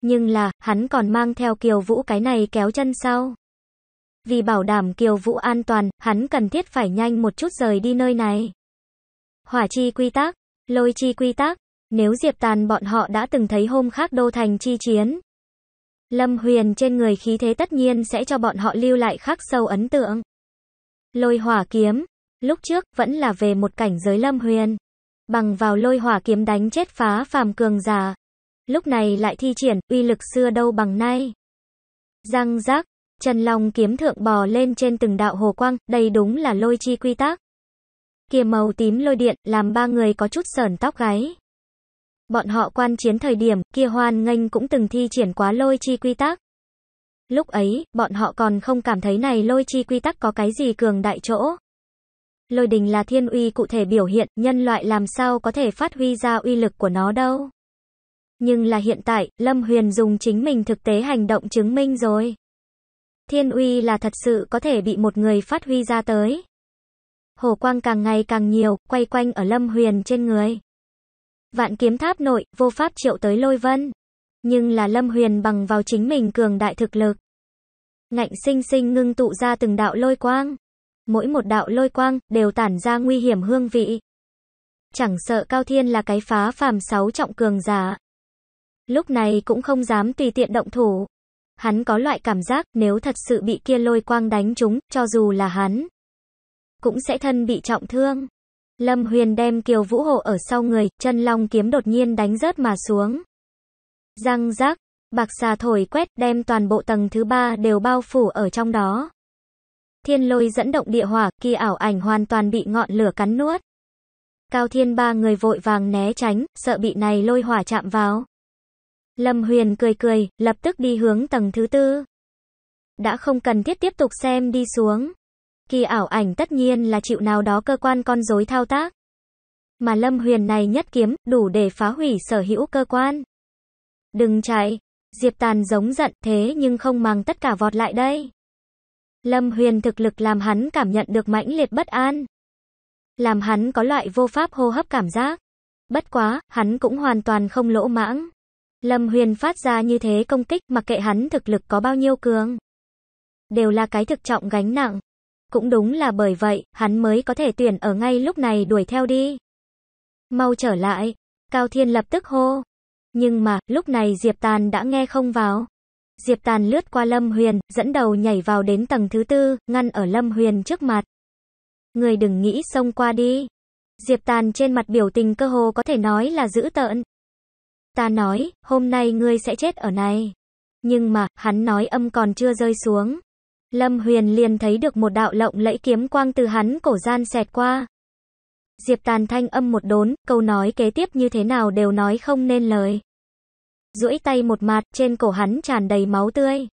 Nhưng là, hắn còn mang theo Kiều Vũ cái này kéo chân sau. Vì bảo đảm Kiều Vũ an toàn, hắn cần thiết phải nhanh một chút rời đi nơi này. Hỏa chi quy tắc, lôi chi quy tắc, nếu Diệp Tàn bọn họ đã từng thấy hôm khác đô thành chi chiến, Lâm Huyền trên người khí thế tất nhiên sẽ cho bọn họ lưu lại khắc sâu ấn tượng. Lôi hỏa kiếm, lúc trước vẫn là về một cảnh giới Lâm Huyền. Bằng vào lôi hỏa kiếm đánh chết phá phàm cường giả. Lúc này lại thi triển, uy lực xưa đâu bằng nay. Răng rác, Trần Long kiếm thượng bò lên trên từng đạo hồ quang, đây đúng là lôi chi quy tắc. Kia màu tím lôi điện, làm ba người có chút sờn tóc gáy. Bọn họ quan chiến thời điểm, kia hoan nghênh cũng từng thi triển quá lôi chi quy tắc. Lúc ấy, bọn họ còn không cảm thấy này lôi chi quy tắc có cái gì cường đại chỗ. Lôi đình là thiên uy cụ thể biểu hiện, nhân loại làm sao có thể phát huy ra uy lực của nó đâu. Nhưng là hiện tại, Lâm Huyền dùng chính mình thực tế hành động chứng minh rồi. Thiên uy là thật sự có thể bị một người phát huy ra tới. Hồ quang càng ngày càng nhiều, quay quanh ở Lâm Huyền trên người. Vạn kiếm tháp nội, vô pháp triệu tới lôi vân. Nhưng là Lâm Huyền bằng vào chính mình cường đại thực lực. Ngạnh sinh sinh ngưng tụ ra từng đạo lôi quang. Mỗi một đạo lôi quang, đều tản ra nguy hiểm hương vị. Chẳng sợ Cao Thiên là cái phá phàm sáu trọng cường giả. Lúc này cũng không dám tùy tiện động thủ. Hắn có loại cảm giác nếu thật sự bị kia lôi quang đánh trúng, cho dù là hắn, cũng sẽ thân bị trọng thương. Lâm Huyền đem Kiều Vũ Hộ ở sau người, chân long kiếm đột nhiên đánh rớt mà xuống. Răng rác, bạc xà thổi quét đem toàn bộ tầng thứ ba đều bao phủ ở trong đó. Thiên lôi dẫn động địa hỏa, kỳ ảo ảnh hoàn toàn bị ngọn lửa cắn nuốt. Cao thiên ba người vội vàng né tránh, sợ bị này lôi hỏa chạm vào. Lâm Huyền cười cười, lập tức đi hướng tầng thứ tư. Đã không cần thiết tiếp tục xem đi xuống. Kỳ ảo ảnh tất nhiên là chịu nào đó cơ quan con rối thao tác. Mà Lâm Huyền này nhất kiếm, đủ để phá hủy sở hữu cơ quan. Đừng chạy. Diệp Tàn giống giận thế nhưng không mang tất cả vọt lại đây. Lâm Huyền thực lực làm hắn cảm nhận được mãnh liệt bất an. Làm hắn có loại vô pháp hô hấp cảm giác. Bất quá, hắn cũng hoàn toàn không lỗ mãng. Lâm Huyền phát ra như thế công kích mặc kệ hắn thực lực có bao nhiêu cường. Đều là cái thực trọng gánh nặng. Cũng đúng là bởi vậy, hắn mới có thể tuyển ở ngay lúc này đuổi theo đi. Mau trở lại. Cao Thiên lập tức hô. Nhưng mà, lúc này Diệp Tàn đã nghe không vào. Diệp Tàn lướt qua Lâm Huyền, dẫn đầu nhảy vào đến tầng thứ tư, ngăn ở Lâm Huyền trước mặt. Người đừng nghĩ xông qua đi. Diệp Tàn trên mặt biểu tình cơ hồ có thể nói là dữ tợn. Ta nói, hôm nay ngươi sẽ chết ở này. Nhưng mà, hắn nói âm còn chưa rơi xuống. Lâm Huyền liền thấy được một đạo lộng lẫy kiếm quang từ hắn cổ gian xẹt qua. Diệp Tàn thanh âm một đốn, câu nói kế tiếp như thế nào đều nói không nên lời duỗi tay một mặt, trên cổ hắn tràn đầy máu tươi.